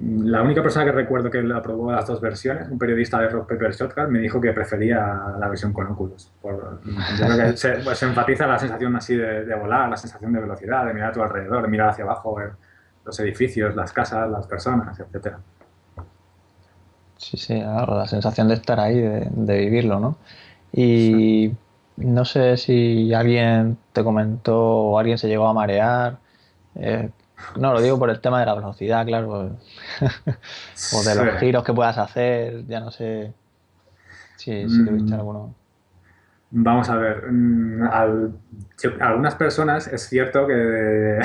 La única persona que recuerdo que la probó las dos versiones, un periodista de Rock Paper Shotgun, me dijo que prefería la versión con Oculus. Por, yo creo que se, pues, se, enfatiza la sensación así de, de, volar, la sensación de velocidad, de mirar a tu alrededor, de mirar hacia abajo, ver los edificios, las casas, las personas, etc. Sí, sí, claro, la sensación de estar ahí, de, de vivirlo, ¿no? Y sí. no sé si alguien te comentó o alguien se llegó a marear. Eh, no, lo digo por el tema de la velocidad, claro. <laughs> o de sí. los giros que puedas hacer, ya no sé si, si tuviste mm. alguno. Vamos a ver, al, algunas personas es cierto que,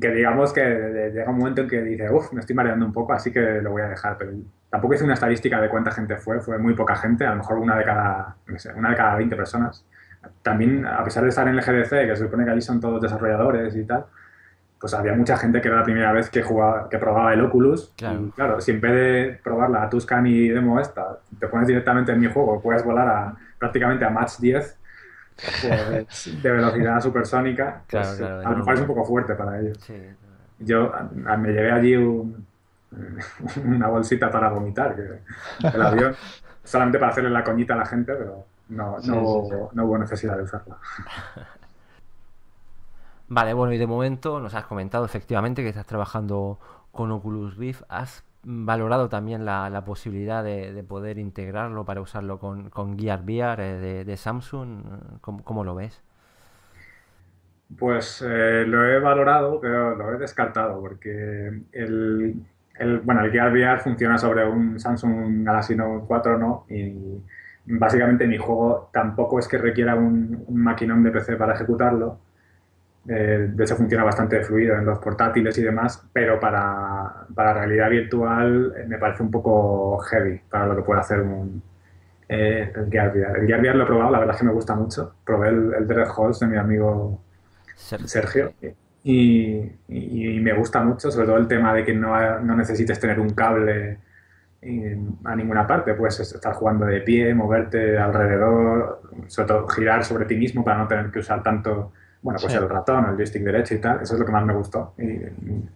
que digamos que llega un momento en que dice, uff, me estoy mareando un poco, así que lo voy a dejar, pero tampoco hice una estadística de cuánta gente fue, fue muy poca gente, a lo mejor una de cada, no sé, una de cada 20 personas. También, a pesar de estar en el GDC, que se supone que allí son todos desarrolladores y tal, pues había mucha gente que era la primera vez que jugaba, que probaba el Oculus. Claro. Y claro, si en vez de probar la Tuscan y demo esta, te pones directamente en mi juego, puedes volar a prácticamente a Match 10 pues, <laughs> de velocidad supersónica, claro, pues, claro, a lo mejor es un poco fuerte para ellos. Sí. Yo a- me llevé allí un- <laughs> una bolsita para vomitar, que el avión, <laughs> solamente para hacerle la coñita a la gente, pero no, no, sí, sí. no hubo necesidad de usarla. Vale, bueno, y de momento nos has comentado efectivamente que estás trabajando con Oculus Rift. ¿Has valorado también la, la posibilidad de, de poder integrarlo para usarlo con, con Gear VR de, Samsung? ¿Cómo, cómo lo ves? Pues eh, lo he valorado, pero lo he descartado porque el, el, bueno, el Gear VR funciona sobre un Samsung Galaxy Note 4, ¿no? Y básicamente mi juego tampoco es que requiera un, un maquinón de PC para ejecutarlo. Eh, de hecho, funciona bastante fluido en los portátiles y demás, pero para, para realidad virtual eh, me parece un poco heavy para lo que puede hacer un, eh, el Gear VR. El Gear VR lo he probado, la verdad es que me gusta mucho. Probé el, el Dread Halls de mi amigo Ser- Sergio. Y, y- y me gusta mucho, sobre todo el tema de que no, no necesites tener un cable en- a ninguna parte. Puedes estar jugando de pie, moverte alrededor, sobre todo girar sobre ti mismo para no tener que usar tanto, bueno, pues Sí. el ratón, el joystick derecho y tal. Eso es lo que más me gustó. Y-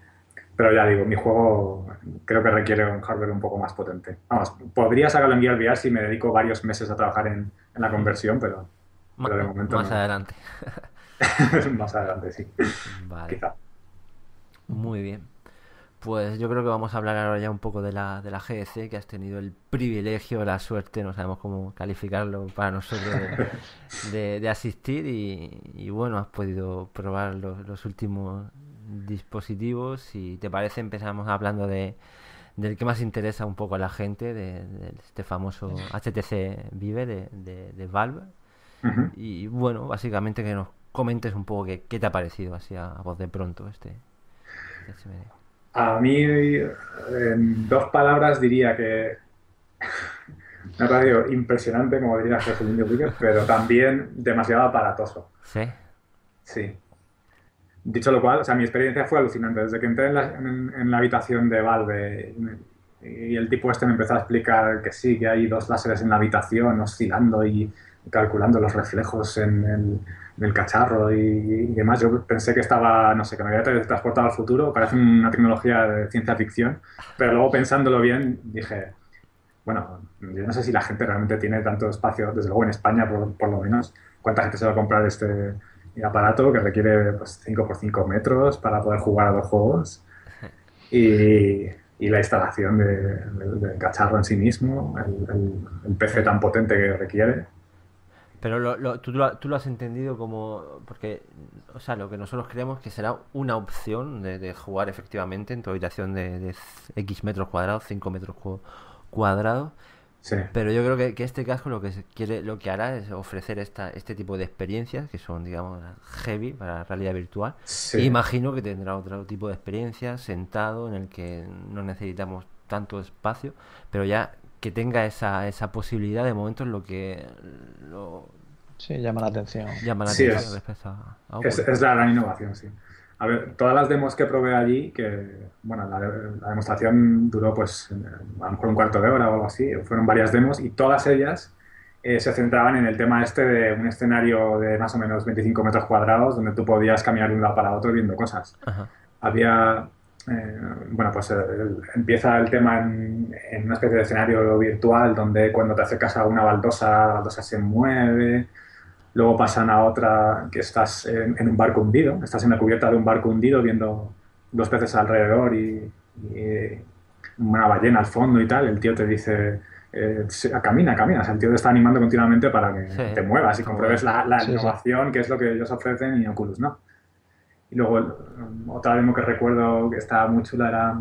pero ya digo, mi juego creo que requiere un hardware un poco más potente. Vamos, podría sacarlo en Gear VR si me dedico varios meses a trabajar en, en la conversión, pero, pero de momento más no. adelante. <laughs> más adelante sí, Vale. quizá. Muy bien. Pues yo creo que vamos a hablar ahora ya un poco de la, de la GDC, que has tenido el privilegio, la suerte, no sabemos cómo calificarlo para nosotros, de, <laughs> de- de asistir y, y bueno, has podido probar los, los últimos dispositivos. Si te parece, empezamos hablando de, del que más interesa un poco a la gente, de, de este famoso HTC Vive de, de, de Valve. Ujú. Y bueno, básicamente que nos comentes un poco qué, qué te ha parecido así a, a voz de pronto este, este HMD. A mí, en dos palabras, diría que <laughs> ha parecido impresionante, como diría Niño Víquez, pero también demasiado aparatoso. ¿Sí? Sí. Dicho lo cual, o sea, mi experiencia fue alucinante. Desde que entré en la, en- en la habitación de Valve y, y el tipo este me empezó a explicar que sí, que hay dos láseres en la habitación oscilando y calculando los reflejos en el, en el cacharro y, y demás. Yo pensé que estaba, no sé, que me había transportado al futuro. Parece una tecnología de ciencia ficción. Pero luego pensándolo bien, dije, bueno, yo no sé si la gente realmente tiene tanto espacio, desde luego en España por, por lo menos, cuánta gente se va a comprar este aparato que requiere pues, 5x5 metros para poder jugar a los juegos y, y la instalación de- del del cacharro en sí mismo, el, el- el PC tan potente que requiere. Pero lo, lo- tú, lo, tú lo has entendido como... Porque, o sea, lo que nosotros creemos que será una opción de, de jugar efectivamente en tu habitación de, de X metros cuadrados, 5 metros cu- cuadrados. Sí. Pero yo creo que, que este casco lo que quiere, lo que hará es ofrecer esta, este tipo de experiencias que son, digamos, heavy para la realidad virtual. Sí. Imagino que tendrá otro tipo de experiencias sentado en el que no necesitamos tanto espacio, pero ya que tenga esa, esa posibilidad de momento es lo que lo Sí, llama la atención. llama la Sí, atención es- respecto a, a Es, es la gran innovación, sí. A ver, todas las demos que probé allí, que, bueno, la, la demostración duró pues a lo mejor un cuarto de hora o algo así, fueron varias demos y todas ellas eh, se centraban en el tema este de un escenario de más o menos 25 metros cuadrados donde tú podías caminar de un lado para otro viendo cosas. Ajá. Había, eh, bueno, pues el- empieza el tema en, en una especie de escenario virtual donde cuando te acercas a una baldosa, la baldosa se mueve, luego pasan a otra que estás en, en un barco hundido, estás en la cubierta de un barco hundido viendo dos peces alrededor y, y una ballena al fondo y tal, el tío te dice... eh, camina, camina, o sea, el tío te está animando continuamente para que Sí. te muevas y compruebes la, la Sí, sí. innovación, que es lo que ellos ofrecen y Oculus no. Y luego el- otra demo que recuerdo que estaba muy chula era,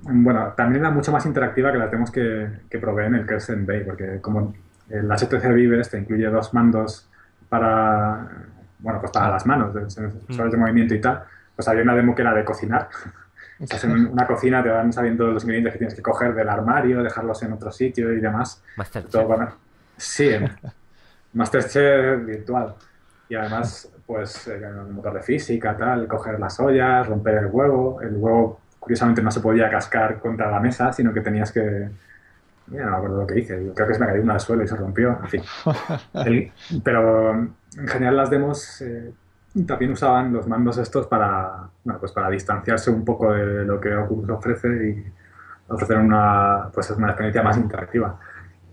bueno, también era mucho más interactiva que las demos que, que probé en el Crescent Bay, porque como el HTC Vive este incluye dos mandos para, bueno, pues para las manos, de- sensores de movimiento y tal, pues había una demo que era de cocinar. <laughs> Estás en una cocina, te van sabiendo los ingredientes que tienes que coger del armario, dejarlos en otro sitio y demás. Masterchef. Todo con- Sí, <laughs> Masterchef virtual. Y además, pues, eh, motor de física, tal, coger las ollas, romper el huevo. El huevo, curiosamente, no se podía cascar contra la mesa, sino que tenías que... Mira, no me acuerdo lo que hice. Creo que se me cayó una al suelo y se rompió. En fin. <laughs> El- pero, en general, las demos... eh, también usaban los mandos estos para, bueno, pues para distanciarse un poco de lo que Oculus ofrece y ofrecer una, pues una experiencia más interactiva.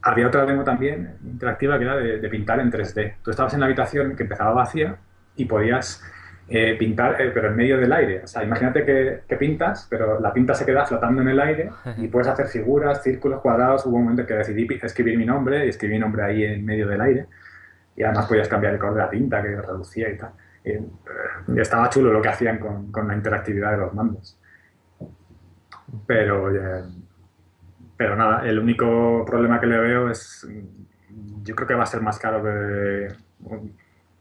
Había otra demo también interactiva que era de, de pintar en 3D. Tú estabas en la habitación que empezaba vacía y podías eh, pintar, eh, pero en medio del aire. O sea, imagínate que, que pintas, pero la pinta se queda flotando en el aire <laughs> y puedes hacer figuras, círculos, cuadrados. Hubo un momento en que decidí escribir mi nombre y escribí mi nombre ahí en medio del aire. Y además podías cambiar el color de la tinta que reducía y tal. Eh, estaba chulo lo que hacían con, con la interactividad de los mandos. Pero, eh, pero nada, el único problema que le veo es. Yo creo que va a ser más caro que,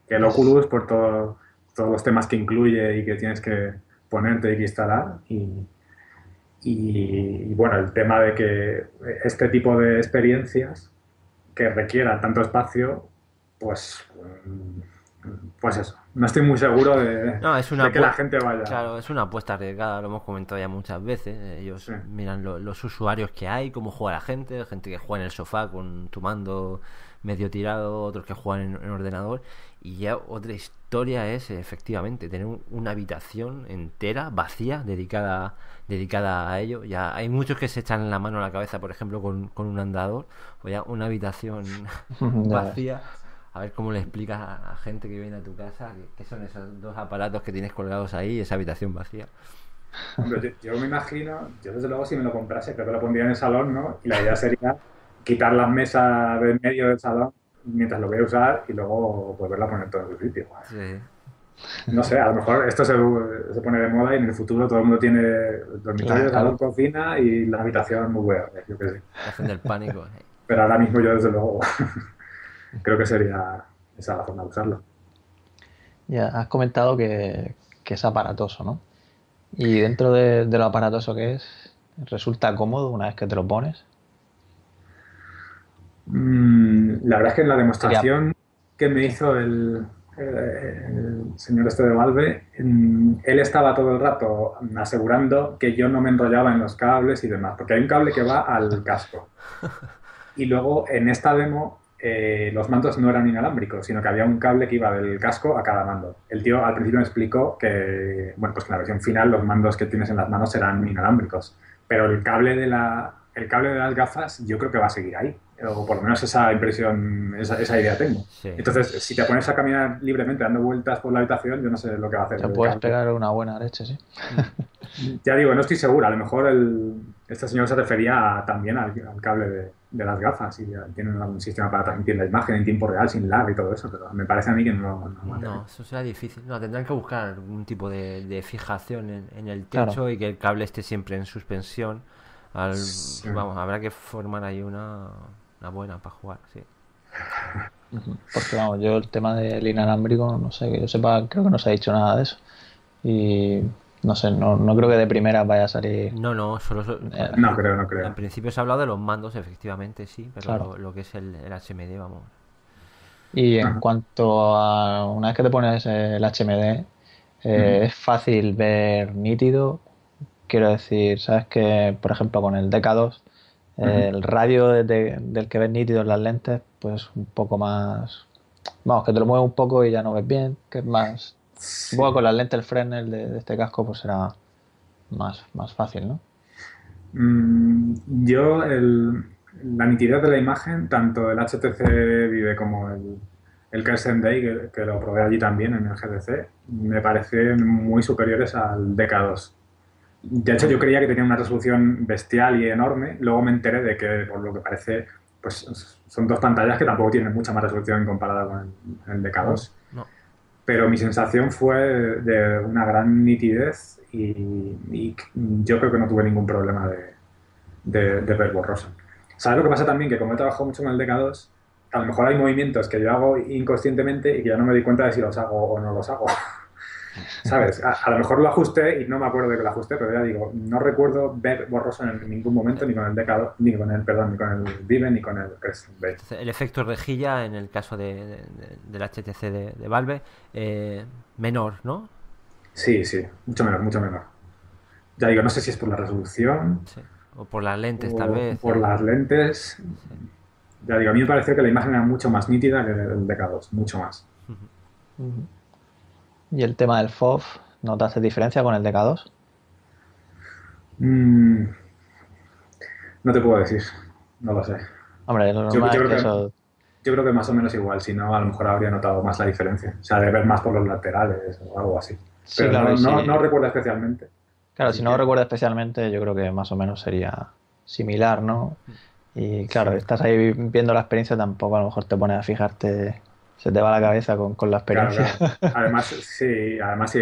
que el Oculus por todo- todos los temas que incluye y que tienes que ponerte y que instalar. Y, y, y, bueno, el tema de que este tipo de experiencias que requieran tanto espacio, pues. Pues eso. No estoy muy seguro de, No, es una de que la gente vaya. Claro, es una apuesta arriesgada, lo hemos comentado ya muchas veces. Ellos Sí. miran lo- los usuarios que hay, cómo juega la gente, gente que juega en el sofá con tu mando medio tirado, otros que juegan en, en ordenador. Y ya otra historia es efectivamente tener un- una habitación entera, vacía, dedicada, dedicada a ello. Ya hay muchos que se echan la mano a la cabeza, por ejemplo, con, con un andador, o ya una habitación <laughs> vacía. A ver cómo le explicas a, a gente que viene a tu casa que, que son esos dos aparatos que tienes colgados ahí y esa habitación vacía. Hombre, yo, yo me imagino, yo desde luego si me lo comprase, creo que lo pondría en el salón, ¿no? Y la idea sería quitar las mesas del medio del salón mientras lo voy a usar y luego volverlo a poner todo en su sitio. Sí. No sé, a lo mejor esto se, se pone de moda y en el futuro todo el mundo tiene dormitorio, Claro. salón, cocina y la habitación muy buena, yo qué sé. Hacen del pánico. eh. Pero ahora mismo yo desde luego <laughs> creo que sería esa la forma de usarlo. Ya has comentado que, que es aparatoso, ¿no? Y dentro de, de lo aparatoso que es, ¿resulta cómodo una vez que te lo pones? Mm, la verdad es que en la demostración que me hizo el, el señor este de Valve, él estaba todo el rato asegurando que yo no me enrollaba en los cables y demás, porque hay un cable que va al casco. <laughs> Y luego en esta demo eh, los mandos no eran inalámbricos, sino que había un cable que iba del casco a cada mando. El tío al principio me explicó que, bueno, pues que en la versión final los mandos que tienes en las manos serán inalámbricos, pero el cable de la, el cable de las gafas yo creo que va a seguir ahí, o por lo menos esa impresión, esa, esa idea tengo. Sí. Entonces, si te pones a caminar libremente dando vueltas por la habitación, yo no sé lo que va a hacer. Te puedes cable. pegar una buena leche, sí. <laughs> Ya digo, no estoy seguro. A lo mejor el, este señor se refería a- también al, al cable de, de las gafas y ya tienen algún sistema para transmitir la imagen en tiempo real, sin lag y todo eso, pero me parece a mí que no, no. No, eso será difícil. No, tendrán que buscar algún tipo de, de fijación en, en el Claro. techo y que el cable esté siempre en suspensión. Al, Sí. Vamos, habrá que formar ahí una, una buena para jugar, sí. Porque vamos, yo el tema del inalámbrico, no sé, que yo sepa, creo que no se ha dicho nada de eso. Y no sé, no, no creo que de primera vaya a salir. No, no, solo... so- Eh, No creo, no En creo. principio se ha hablado de los mandos, efectivamente, sí, pero Claro. lo, lo que es el, el HMD, vamos. Y en Ajá. cuanto a una vez que te pones el HMD, eh, es fácil ver nítido. Quiero decir, sabes que, por ejemplo, con el DK2, eh, el radio de- del que ves nítido en las lentes, pues un poco más. Vamos, que te lo mueves un poco y ya no ves bien, que es más. Supongo que con las lentes Fresnel de, de este casco, pues será más, más fácil, ¿no? Mm, yo, el- la nitidez de la imagen, tanto el HTC Vive como el, el Kelsen Day, que, que lo probé allí también en el GDC, me parecen muy superiores al DK2. De hecho, yo creía que tenía una resolución bestial y enorme. Luego me enteré de que, por lo que parece, pues son dos pantallas que tampoco tienen mucha más resolución comparada con el, el DK2. No. Pero mi sensación fue de una gran nitidez y, y yo creo que no tuve ningún problema de, de, de ver borroso. ¿Sabes lo que pasa también? Que como he trabajado mucho en el DK2, a lo mejor hay movimientos que yo hago inconscientemente y que ya no me doy cuenta de si los hago o no los hago. <laughs> ¿Sabes? A, a lo mejor lo ajusté y no me acuerdo de que lo ajusté, pero ya digo, no recuerdo ver borroso en ningún momento ni con el DK2, ni con el, perdón, ni con el Vive, ni con el Crescent Bay. Entonces, el efecto rejilla en el caso de, de- de- del HTC de, de Valve, eh, menor, ¿no? Sí, sí, mucho menor, mucho menor. Ya digo, no sé si es por la resolución Sí. O por las lentes, o tal vez. por las lentes. Ya digo, a mí me pareció que la imagen era mucho más nítida que el DK2, mucho más. ¿Y el tema del FOV? ¿Notaste diferencia con el DK2? Mm, no te puedo decir, no lo sé. Hombre, lo Yo- normal yo creo que que- eso... Yo creo que más o menos igual, si no, a lo mejor habría notado más la diferencia. O sea, de ver más por los laterales o algo así. Sí, Pero claro, no, no, sí. no recuerdo especialmente. Claro, Así si no que- recuerdo especialmente, yo creo que más o menos sería similar, ¿no? Y claro, estás ahí viendo la experiencia, tampoco a lo mejor te pones a fijarte, se te va la cabeza con, con la experiencia. claro. <laughs> Además, sí, además si,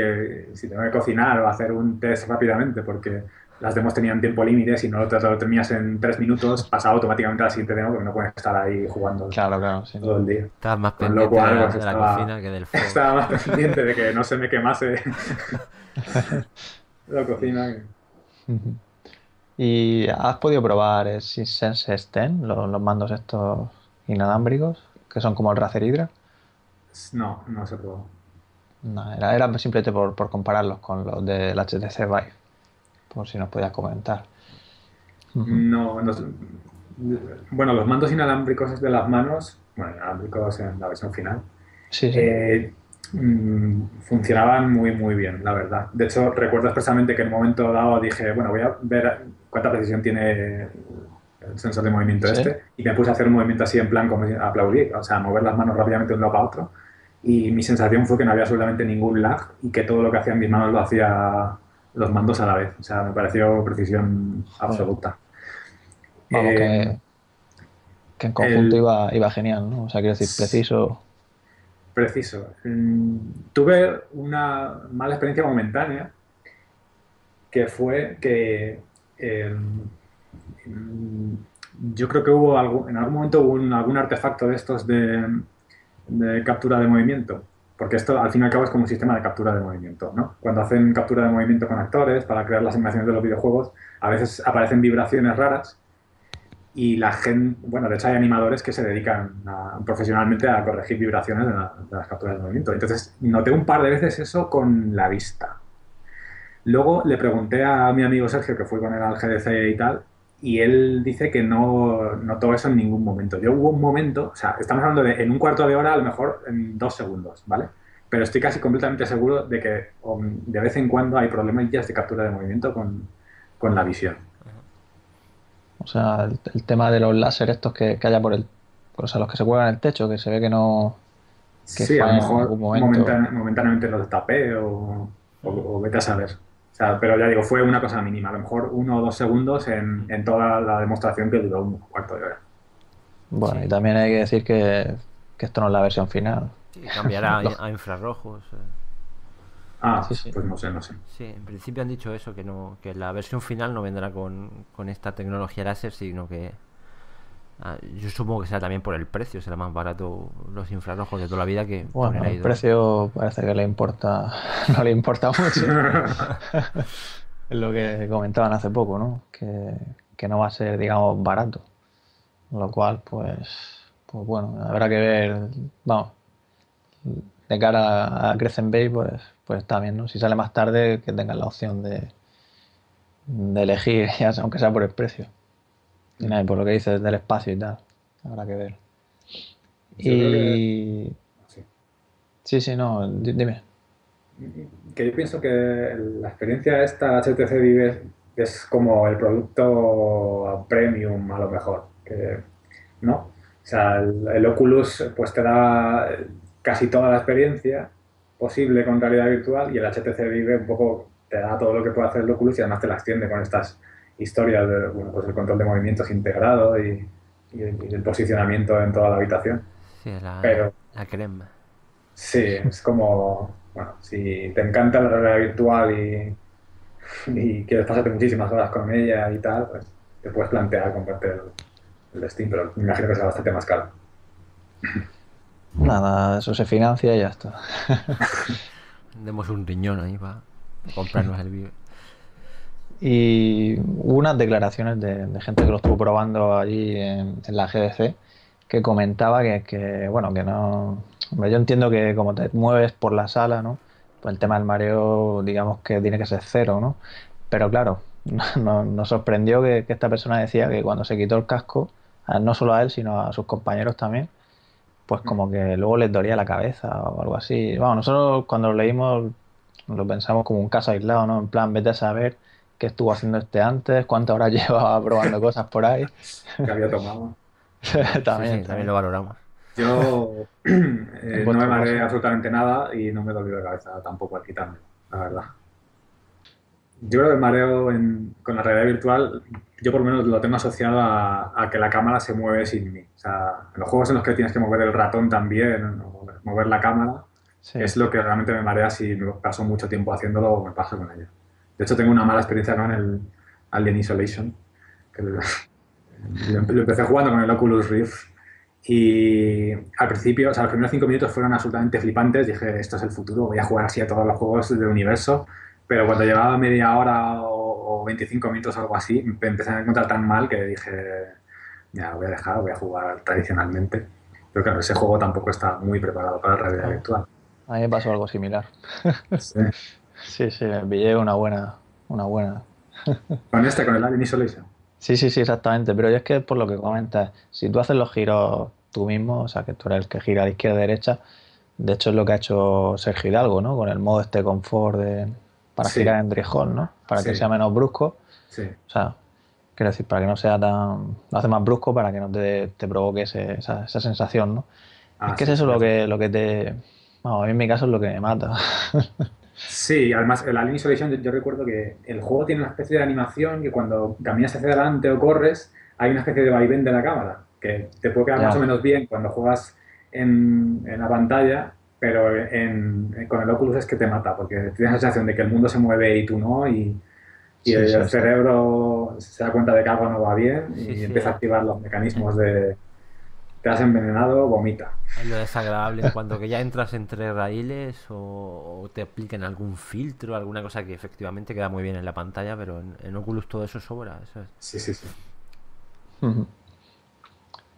si tengo que cocinar o hacer un test rápidamente, porque las demos tenían tiempo límite, si no lo, te- lo terminas en tres minutos, pasa automáticamente a la siguiente demo, porque no puedes estar ahí jugando Claro, claro, sí. todo el día. Estabas más Con pendiente cual, de, la, pues, de la estaba- cocina que del <laughs> fuego. Estaba más pendiente de que no se me quemase <laughs> la cocina. ¿Y has podido probar el Sense 10, los, los mandos estos inalámbricos, que son como el Razer Hydra? No, no se probó. No, era, era simplemente por, por compararlos con los del HTC Vive, por si nos podías comentar. No, no- bueno, los mandos inalámbricos de las manos, bueno, inalámbricos en la versión final, Sí, sí. eh, mm, funcionaban muy, muy bien, la verdad. De hecho, recuerdo expresamente que en un momento dado dije, bueno, voy a ver cuánta precisión tiene el sensor de movimiento Sí. este, y me puse a hacer un movimiento así en plan como si- aplaudir, o sea, mover las manos rápidamente de un lado para otro, y mi sensación fue que no había absolutamente ningún lag y que todo lo que hacían mis manos lo hacía los mandos a la vez. O sea, me pareció precisión absoluta. Vamos, Eh, que, que en conjunto el- iba, iba genial, ¿no? O sea, quiero decir, preciso. Preciso. Mm, Tuve una mala experiencia momentánea que fue que eh, mm, yo creo que hubo algún, en algún momento hubo un- algún artefacto de estos de, de captura de movimiento. Porque esto al fin y al cabo es como un sistema de captura de movimiento, ¿no? Cuando hacen captura de movimiento con actores para crear las animaciones de los videojuegos, a veces aparecen vibraciones raras y la gente, bueno, de hecho hay animadores que se dedican profesionalmente a corregir vibraciones de, de las capturas de movimiento. Entonces, noté un par de veces eso con la vista. Luego le pregunté a mi amigo Sergio, que fue con él al GDC y tal, y él dice que no notó eso en ningún momento. Yo hubo un momento, o sea, estamos hablando de en un cuarto de hora, a lo mejor en dos segundos, ¿vale? Pero estoy casi completamente seguro de que de vez en cuando hay problemillas de captura de movimiento con, con la visión. O sea, el, el tema de los láser estos que, que haya por el. O sea, los que se cuelgan en el techo, que se ve que no. Que sí, a lo mejor momentáneamente los tapé o, o- o vete a saber. O sea, pero ya digo, fue una cosa mínima. A lo mejor uno o dos segundos en, en toda la demostración que duró un cuarto de hora. Bueno, Sí. y también hay que decir que, que esto no es la versión final. Sí, cambiará <laughs> a, infrarrojos. eh. Ah, Sí, sí. pues no sé, no sé. Sí, en principio han dicho eso, que no que la versión final no vendrá con, con esta tecnología láser, sino que ah, yo supongo que será también por el precio, será más barato los infrarrojos de toda la vida que Bueno, el precio parece que le importa. <laughs> No le importa mucho. <laughs> Es lo que comentaban hace poco, ¿no? Que, que no va a ser, digamos, barato. Lo cual, pues, pues bueno, habrá que ver, vamos, de cara a Crescent Bay, pues, pues está bien, ¿no? Si sale más tarde, que tengan la opción de, de elegir, <laughs> ya sea- aunque sea por el precio. Y por lo que dices del espacio y tal, habrá que ver. Yo creo que- Y... Sí. Sí, sí, no, di- dime. Que yo pienso que la experiencia esta HTC Vive es como el producto premium a lo mejor, que, ¿no? O sea, el, el Oculus pues te da casi toda la experiencia posible con realidad virtual y el HTC Vive un poco te da todo lo que puede hacer el Oculus y además te la extiende con estas historias de bueno, pues el control de movimientos integrado y, y el, y el posicionamiento en toda la habitación. Sí, la, Pero- la crema. Sí, es como, bueno, si te encanta la realidad virtual y, y quieres pasarte muchísimas horas con ella y tal, pues te puedes plantear comprarte el, el Steam, pero me imagino que será bastante más caro. Nada, eso se financia y ya está. <laughs> Demos un riñón ahí para comprarnos el. Y hubo unas declaraciones de, de gente que lo estuvo probando allí en, en la GDC que comentaba que, que, bueno, que no... yo entiendo que como te mueves por la sala, ¿no? Pues el tema del mareo, digamos que tiene que ser cero, ¿no? Pero claro, <laughs> no- nos sorprendió que, que esta persona decía que cuando se quitó el casco, no solo a él, sino a sus compañeros también, pues como que luego les dolía la cabeza o algo así. Bueno, nosotros cuando lo leímos lo pensamos como un caso aislado, ¿no? En plan, vete a saber qué estuvo haciendo este antes, cuántas horas <laughs> llevaba probando cosas por ahí. que había tomado. <laughs> también, Sí, sí, también lo valoramos. Yo <laughs> eh, no me mareé absolutamente nada y no me dolió la cabeza tampoco al quitarme, la verdad. Yo creo que el mareo en- con la realidad virtual, yo por lo menos lo tengo asociado a, a que la cámara se mueve sin mí. O sea, en los juegos en los que tienes que mover el ratón también, o mover la cámara, Sí. es lo que realmente me marea si me paso mucho tiempo haciéndolo o me paso con ello. De hecho, tengo una mala experiencia con el Alien Isolation, que lo, lo empecé jugando con el Oculus Rift y al principio, o sea, los primeros cinco minutos fueron absolutamente flipantes. Dije, esto es el futuro, voy a jugar así a todos los juegos del universo. Pero cuando llevaba media hora o, o 25 minutos o algo así, me empecé a encontrar tan mal que dije, ya, voy a dejar, voy a jugar tradicionalmente. Pero claro, ese juego tampoco está muy preparado para la realidad virtual. A mí me pasó algo similar. Sí. Sí, sí, me pillé una buena, una buena. <laughs> Con este, con el Alien Isolation. Sí, sí, sí, exactamente. Pero es que por lo que comentas, si tú haces los giros tú mismo, o sea, que tú eres el que gira a la izquierda y derecha, de hecho es lo que ha hecho Sergio Hidalgo, ¿no? Con el modo este confort de, para Sí. girar en Drijón, ¿no? Para que Sí. sea menos brusco. Sí. O sea, quiero decir, para que no sea tan. Lo hace más brusco para que no te, te provoque ese- esa, esa sensación, ¿no? Ah, es que sí, es eso lo sí. que, lo que te. Vamos, a mí en mi caso es lo que me mata. <laughs> Sí, además el Alien Isolation yo, yo recuerdo que el juego tiene una especie de animación que cuando caminas hacia adelante o corres hay una especie de vaivén de la cámara que te puede quedar Ya. más o menos bien cuando juegas en, en la pantalla, pero en, en- con el Oculus es que te mata porque tienes la sensación de que el mundo se mueve y tú no y, y Sí, el, sí, cerebro se da cuenta de que algo no va bien y empieza a activar los mecanismos de te has envenenado, vomita. Es lo desagradable en cuanto que ya entras entre raíles o, o te apliquen algún filtro, alguna cosa que efectivamente queda muy bien en la pantalla, pero en, en Oculus todo eso sobra. eso es- Sí, sí, sí.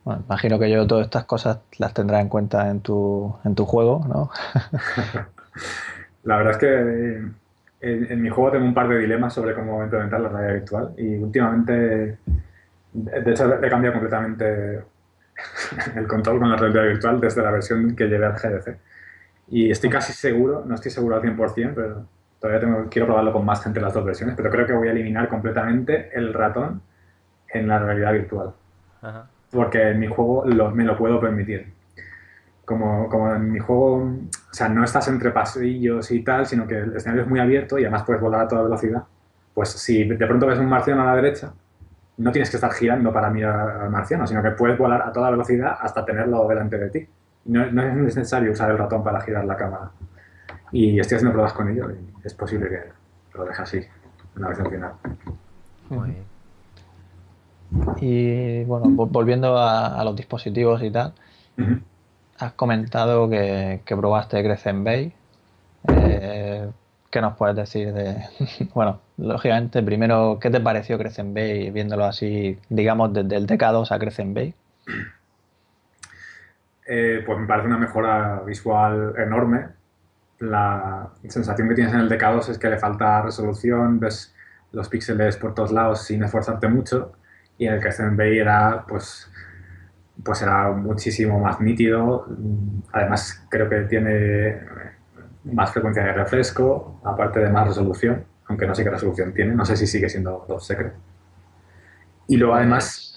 Bueno, imagino que yo todas estas cosas las tendrás en cuenta en tu, en tu juego, ¿no? <laughs> La verdad es que en, en mi juego tengo un par de dilemas sobre cómo implementar la realidad virtual y últimamente, de de hecho, he cambiado completamente <laughs> el control con la realidad virtual desde la versión que llevé al GDC. Y estoy casi seguro, no estoy seguro al 100%, pero todavía tengo- quiero probarlo con más gente las dos versiones, pero creo que voy a eliminar completamente el ratón en la realidad virtual Ajá. porque en mi juego lo- me lo puedo permitir. Como, como en mi juego, o sea, no estás entre pasillos y tal, sino que el escenario es muy abierto y además puedes volar a toda velocidad. Pues si de pronto ves un marciano a la derecha, no tienes que estar girando para mirar al marciano, sino que puedes volar a toda velocidad hasta tenerlo delante de ti. No, no es necesario usar el ratón para girar la cámara. Y estoy haciendo pruebas con ello y es posible que lo deje así en la versión final. Muy bien. Y bueno, vo- volviendo a, a los dispositivos y tal, has comentado que, que probaste Crescent Bay. Eh, ¿Qué nos puedes decir de...? <laughs> Bueno, lógicamente, primero, ¿qué te pareció Crescent Bay viéndolo así, digamos, desde el DK2 a Crescent Bay? Eh, pues me parece una mejora visual enorme. La sensación que tienes en el DK2 es que le falta resolución, ves los píxeles por todos lados sin esforzarte mucho. Y en el Crescent Bay era, pues, pues era muchísimo más nítido. Además, creo que tiene más frecuencia de refresco, aparte de más resolución, aunque no sé qué resolución tiene. No sé si sigue siendo Top Secret. Y luego, además,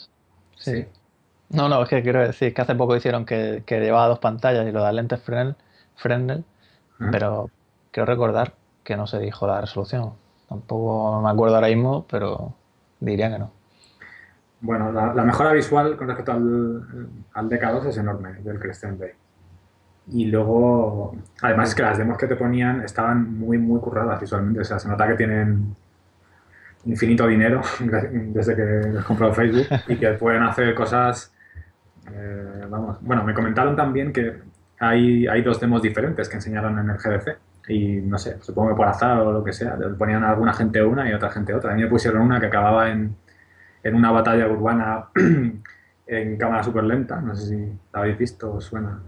Sí. No, no, es que quiero decir que hace poco hicieron que, que llevaba dos pantallas y lo de lentes Fresnel, Fresnel, pero quiero recordar que no se dijo la resolución. Tampoco me acuerdo ahora mismo, pero diría que no. Bueno, la, la mejora visual con respecto al, al DK2 es enorme del Crescent Bay. Y luego, además es que las demos que te ponían estaban muy, muy curradas visualmente. O sea, se nota que tienen infinito dinero <laughs> desde que les compró Facebook y que pueden hacer cosas, eh, vamos. Bueno, me comentaron también que hay, hay dos demos diferentes que enseñaron en el GDC. Y no sé, supongo que por azar o lo que sea, ponían alguna gente una y otra gente otra. A mí me pusieron una que acababa en, en una batalla urbana <clears throat> en cámara súper lenta. No sé si la habéis visto o suena.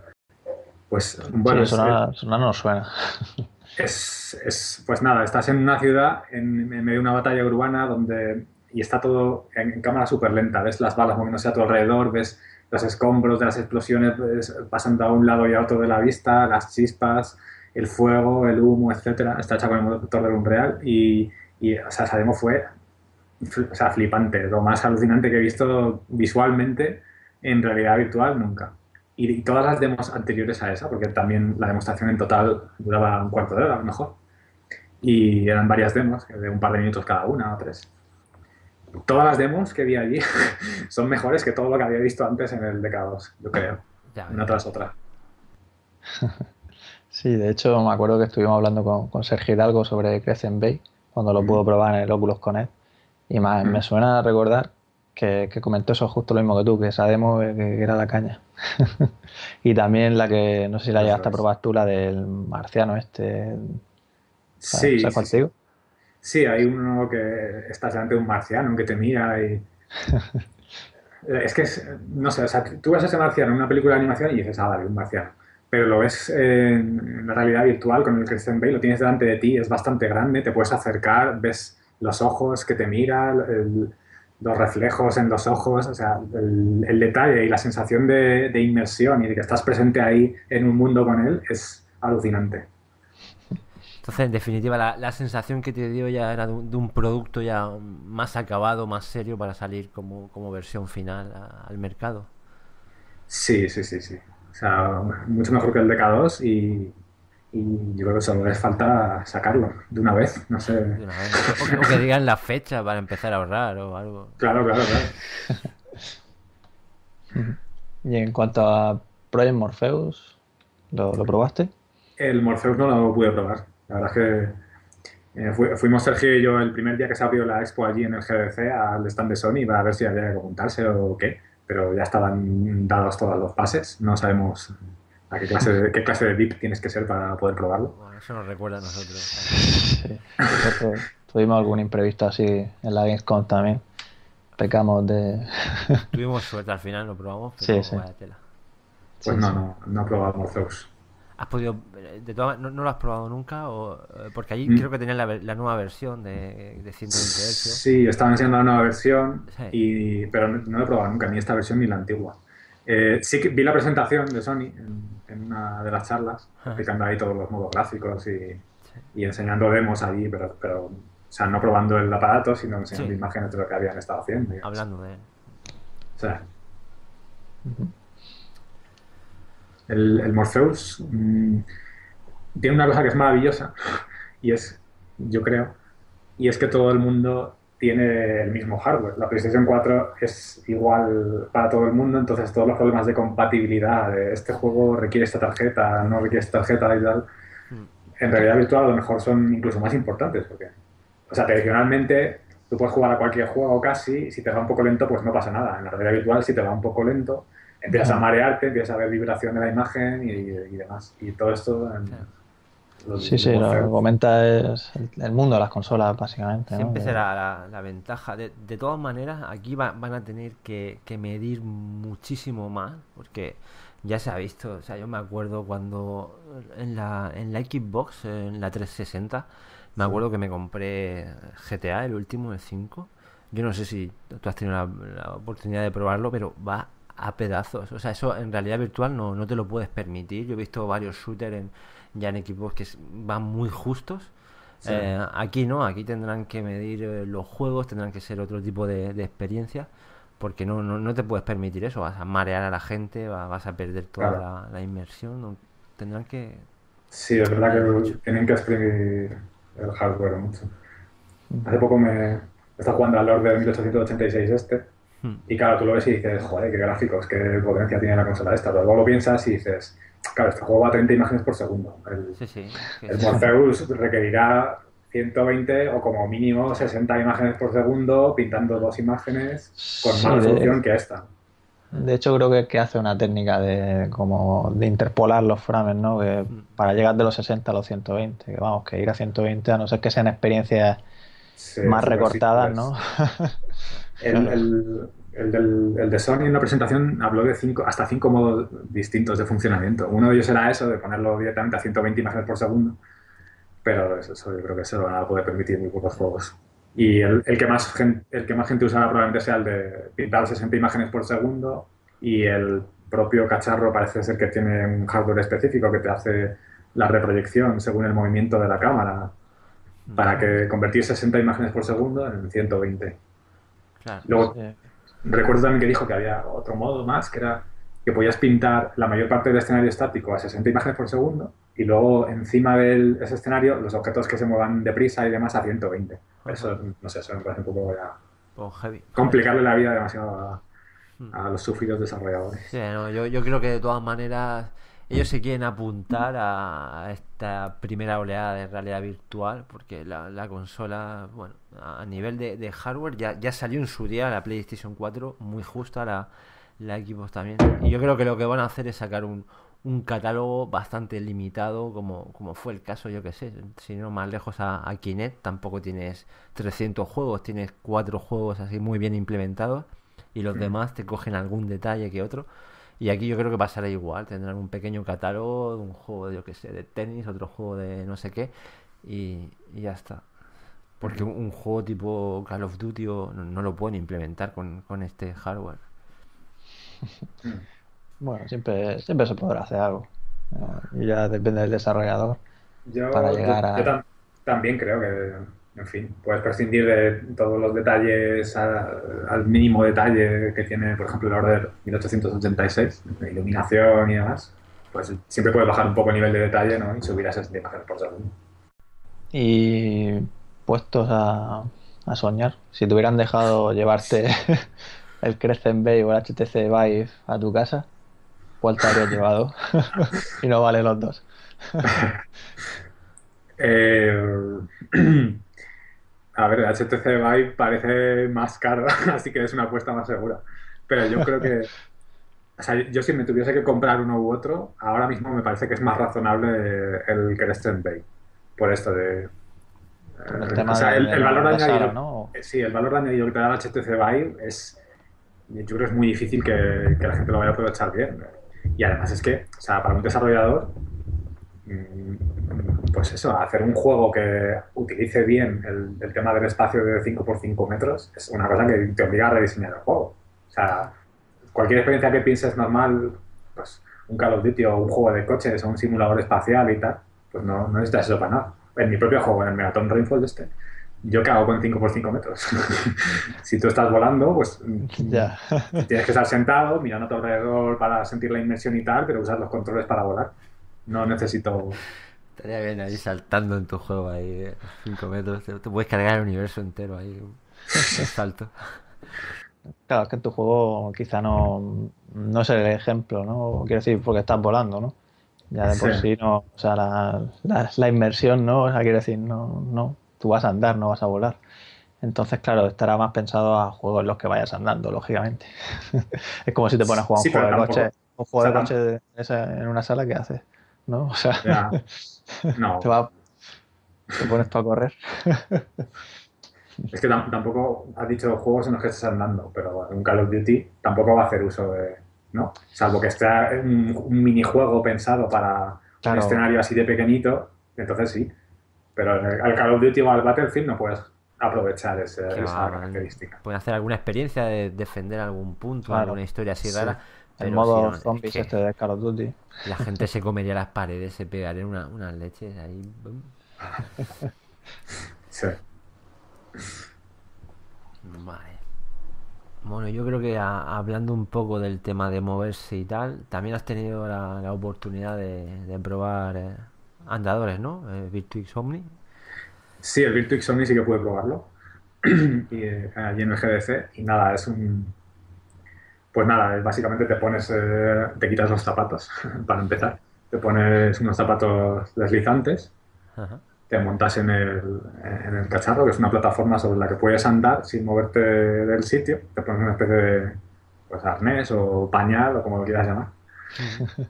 Pues bueno, sí, no suena. es, es- pues nada, estás en una ciudad en, en medio de una batalla urbana donde y está todo en, en cámara súper lenta. Ves las balas moviéndose a tu alrededor, ves los escombros de las explosiones pasando a un lado y a otro de la vista, las chispas, el fuego, el humo, etcétera. Está hecha con el motor de Unreal y, y o sea, esa demo fue o sea, flipante, lo más alucinante que he visto visualmente en realidad virtual nunca. Y, todas las demos anteriores a esa, porque también la demostración en total duraba un cuarto de hora a lo mejor, y eran varias demos, de un par de minutos cada una o tres. Todas las demos que vi allí <laughs> son mejores que todo lo que había visto antes en el DK2, yo creo, Ya una tras otra. <laughs> Sí, de hecho me acuerdo que estuvimos hablando con, con Sergio Hidalgo sobre Crescent Bay, cuando lo pudo probar en el Oculus Connect, y me, me suena a recordar que, que comentó eso justo lo mismo que tú, que esa demo que, que era la caña. <laughs> y también la que, no sé si la llegaste a probar tú, la del marciano este, Sí, ¿sabes cuál sí. te digo? Sí, hay uno que estás delante de un marciano que te mira y... <laughs> Es que, es- no sé, o sea, tú ves a ese marciano en una película de animación y dices, ah, vale, un marciano. Pero lo ves en, la realidad virtual con el Christian Bale, lo tienes delante de ti, es bastante grande, te puedes acercar, ves los ojos que te miran, el- los reflejos en los ojos, o sea, el, el detalle y la sensación de, de inmersión y de que estás presente ahí en un mundo con él es alucinante. Entonces, en definitiva, la, la sensación que te dio ya era de un, de un producto ya más acabado, más serio para salir como, como versión final a- al mercado. Sí, sí, sí, sí. O sea, mucho mejor que el DK2 y, y yo creo que solo les falta sacarlo de una vez, no sé. de una vez. O, que, o que digan la fecha para empezar a ahorrar o algo. Claro, claro, claro. <laughs> Y en cuanto a Project Morpheus, ¿lo, lo probaste? El Morpheus no lo pude probar. La verdad es que eh, fu- fuimos Sergio y yo el primer día que se abrió la expo allí en el GDC al stand de Sony para ver si había que apuntarse o qué, pero ya estaban dados todos los pases. No sabemos a qué clase de, qué clase de VIP tienes que ser para poder probarlo. Bueno, eso nos recuerda a nosotros. Sí. Nosotros tuvimos algún imprevisto así en la Gamescom también. Pecamos de... <laughs> Tuvimos suerte al final, lo probamos, pero Sí, sí. vaya tela. Pues Sí, no, sí. no, no he probado Morpheus. ¿Has podido, de todas, no, no lo has probado nunca? O, eh, porque allí Mm. creo que tenían la, ver- la nueva versión de, de 120 Hz. Sí, estaban enseñando la nueva versión, Sí. y, pero no, no lo he probado nunca, ni esta versión ni la antigua. Eh, sí que vi la presentación de Sony en, en una de las charlas, explicando ahí todos los modos gráficos y, y enseñando demos allí, pero, pero o sea, no probando el aparato, sino enseñando Sí. imágenes de lo que habían estado haciendo. digamos. Hablando de... O sea, el, el Morpheus mm, tiene una cosa que es maravillosa <laughs> y es, yo creo, y es que todo el mundo tiene el mismo hardware. La PlayStation 4 es igual para todo el mundo, entonces todos los problemas de compatibilidad, de este juego requiere esta tarjeta, no requiere esta tarjeta y tal, en realidad virtual a lo mejor son incluso más importantes, porque, o sea, tradicionalmente tú puedes jugar a cualquier juego casi, y si te va un poco lento, pues no pasa nada. En la realidad virtual, si te va un poco lento, empiezas a marearte, empiezas a ver vibración de la imagen y, y demás. Y todo esto en. Los- Sí, sí, lo que comenta es el, el mundo de las consolas, básicamente. ¿no? Siempre Que- será la, la ventaja. De, de todas maneras, aquí va- van a tener que, que medir muchísimo más, porque ya se ha visto. O sea, yo me acuerdo cuando en la, en la Xbox, en la 360, me acuerdo que me compré GTA, el último, el 5. Yo no sé si tú has tenido la, la oportunidad de probarlo, pero va a pedazos. O sea, eso en realidad virtual no, no te lo puedes permitir. Yo he visto varios shooters en, ya en equipos que van muy justos. Sí. Eh, aquí no, aquí tendrán que medir eh, los juegos, tendrán que ser otro tipo de, de experiencia, porque no, no, no te puedes permitir eso, vas a marear a la gente, va- vas a perder toda Claro. la, la inmersión, no- tendrán que... Sí, es verdad que tienen que exprimir el hardware mucho. Hace poco me estaba jugando al Lord de 1886 este, Hmm. y claro, tú lo ves y dices, joder, qué gráficos, qué potencia tiene la consola esta. Pero luego lo piensas y dices, claro, este juego va a 30 imágenes por segundo. El, Sí, sí, el Morpheus requerirá 120 o como mínimo 60 imágenes por segundo, pintando dos imágenes con Sí, más de- resolución que esta. De hecho, creo que, que hace una técnica de como de interpolar los frames, ¿no? Que para llegar de los 60 a los 120, que vamos, que ir a 120, a no ser que sean experiencias Sí, más recortadas. ¿no? <laughs> El, el- el del- el de Sony en la presentación habló de cinco, hasta cinco modos distintos de funcionamiento. Uno de ellos era eso, de ponerlo directamente a 120 imágenes por segundo. Pero eso, eso yo creo que se lo van a poder permitir muy pocos juegos. Y el, el que más gen- el que más gente usará probablemente sea el de pintar 60 imágenes por segundo y el propio cacharro parece ser que tiene un hardware específico que te hace la reproyección según el movimiento de la cámara para que convertir 60 imágenes por segundo en 120. Claro. Luego, Sí. recuerdo también que dijo que había otro modo más, que era que podías pintar la mayor parte del escenario estático a 60 imágenes por segundo y luego encima de ese escenario los objetos que se muevan deprisa y demás a 120. Eso, no sé, eso me parece un poco ya heavy. complicarle la vida demasiado a, a los sufridos desarrolladores. Sí, no, yo, yo creo que de todas maneras ellos se quieren apuntar a esta primera oleada de realidad virtual porque la, la consola, bueno, a nivel de, de hardware ya, ya salió en su día la PlayStation 4 muy justa, la, la Xbox también. Y yo creo que lo que van a hacer es sacar un, un catálogo bastante limitado como, como fue el caso, yo que sé, si no más lejos a, a Kinect, tampoco tienes 300 juegos, tienes cuatro juegos así muy bien implementados y los demás te cogen algún detalle que otro. Y aquí yo creo que pasará igual, tendrán un pequeño catálogo de un juego, yo que sé, de tenis, otro juego de no sé qué, y, y ya está. Porque un, un juego tipo Call of Duty o- no, no lo pueden implementar con, con este hardware. <laughs> Bueno, siempre, siempre se podrá hacer algo. Eh, y ya depende del desarrollador. Yo, Para yo- llegar a- yo tam- también creo que, en fin, puedes prescindir de todos los detalles a- al mínimo detalle que tiene, por ejemplo, el Order 1886, de iluminación y demás. Pues siempre puedes bajar un poco el nivel de detalle ¿no? y subir a 60 imágenes por segundo. Y puestos a, a soñar, si te hubieran dejado llevarte <laughs> el Crescent Bay o el HTC Vive a tu casa, ¿cuál te habrías llevado? <laughs> y no vale los dos. <laughs> Eh, <clears throat> a ver, el HTC Vive parece más caro, así que es una apuesta más segura. Pero yo creo que, o sea, yo si me tuviese que comprar uno u otro, ahora mismo me parece que es más razonable el Crescent Bay. Por esto de... Por el tema o sea, de- el, de el la valor añadido, sala, ¿no? eh, sí, el valor añadido que te da el HTC Vive es, yo creo que es muy difícil que, que la gente lo vaya a aprovechar bien. Y además es que, o sea, para un desarrollador, mm, pues eso, hacer un juego que utilice bien el, el tema del espacio de 5x5 metros es una cosa que te obliga a rediseñar el juego. O sea, cualquier experiencia que pienses normal, pues un Call of Duty o un juego de coches o un simulador espacial y tal, pues no, no necesitas eso para nada. En mi propio juego, en el Megaton Rainfall este, yo qué hago con 5x5 metros. <laughs> si tú estás volando, pues <laughs> Ya. <laughs> tienes que estar sentado, mirando a tu alrededor para sentir la inmersión y tal, pero usar los controles para volar. No necesito... Estaría bien ahí saltando en tu juego ahí, 5 metros, te, te puedes cargar el universo entero ahí, un salto. Claro, es que en tu juego quizá no, no es el ejemplo, ¿no? Quiero decir, porque estás volando, ¿no? Ya de por Sí. sí no, o sea, la, la, la inmersión, ¿no? O sea, quiero decir, no, no, tú vas a andar, no vas a volar. Entonces, claro, estará más pensado a juegos en los que vayas andando, lógicamente. <laughs> es como si te pones a jugar Sí, un juego de coche, un juego de o sea, coche de- en una sala, ¿qué haces? ¿No? O sea, Ya, <laughs> no, te, va- te pones tú a correr. es que tam- tampoco has dicho juegos en los que estés andando, pero un Call of Duty tampoco va a hacer uso de... ¿no? Salvo que esté un, un minijuego pensado para Claro. un escenario así de pequeñito, entonces sí. Pero al Call of Duty o al Battlefield no puedes aprovechar ese- esa va, característica. Pueden hacer alguna experiencia de defender algún punto, Claro. alguna historia así Sí. rara. El modo si no, es zombies que este de Call of Duty. La gente se comería las <laughs> paredes, se pegaría una, unas leches ahí. Sí. Vale. Bueno, yo creo que a- hablando un poco del tema de moverse y tal, también has tenido la, la oportunidad de, de probar eh, andadores, ¿no? Eh, Virtuix Omni. Sí, el Virtuix Omni sí que pude probarlo. <clears throat> y, eh, allí en el GDC. Y nada, es un. Pues nada, básicamente te pones. eh, te quitas los zapatos, <laughs> para empezar. Te pones unos zapatos deslizantes, Ajá. Te montas en el, en el cacharro, que es una plataforma sobre la que puedes andar sin moverte del sitio. Te pones una especie de pues, arnés o pañal o como lo quieras llamar. <laughs>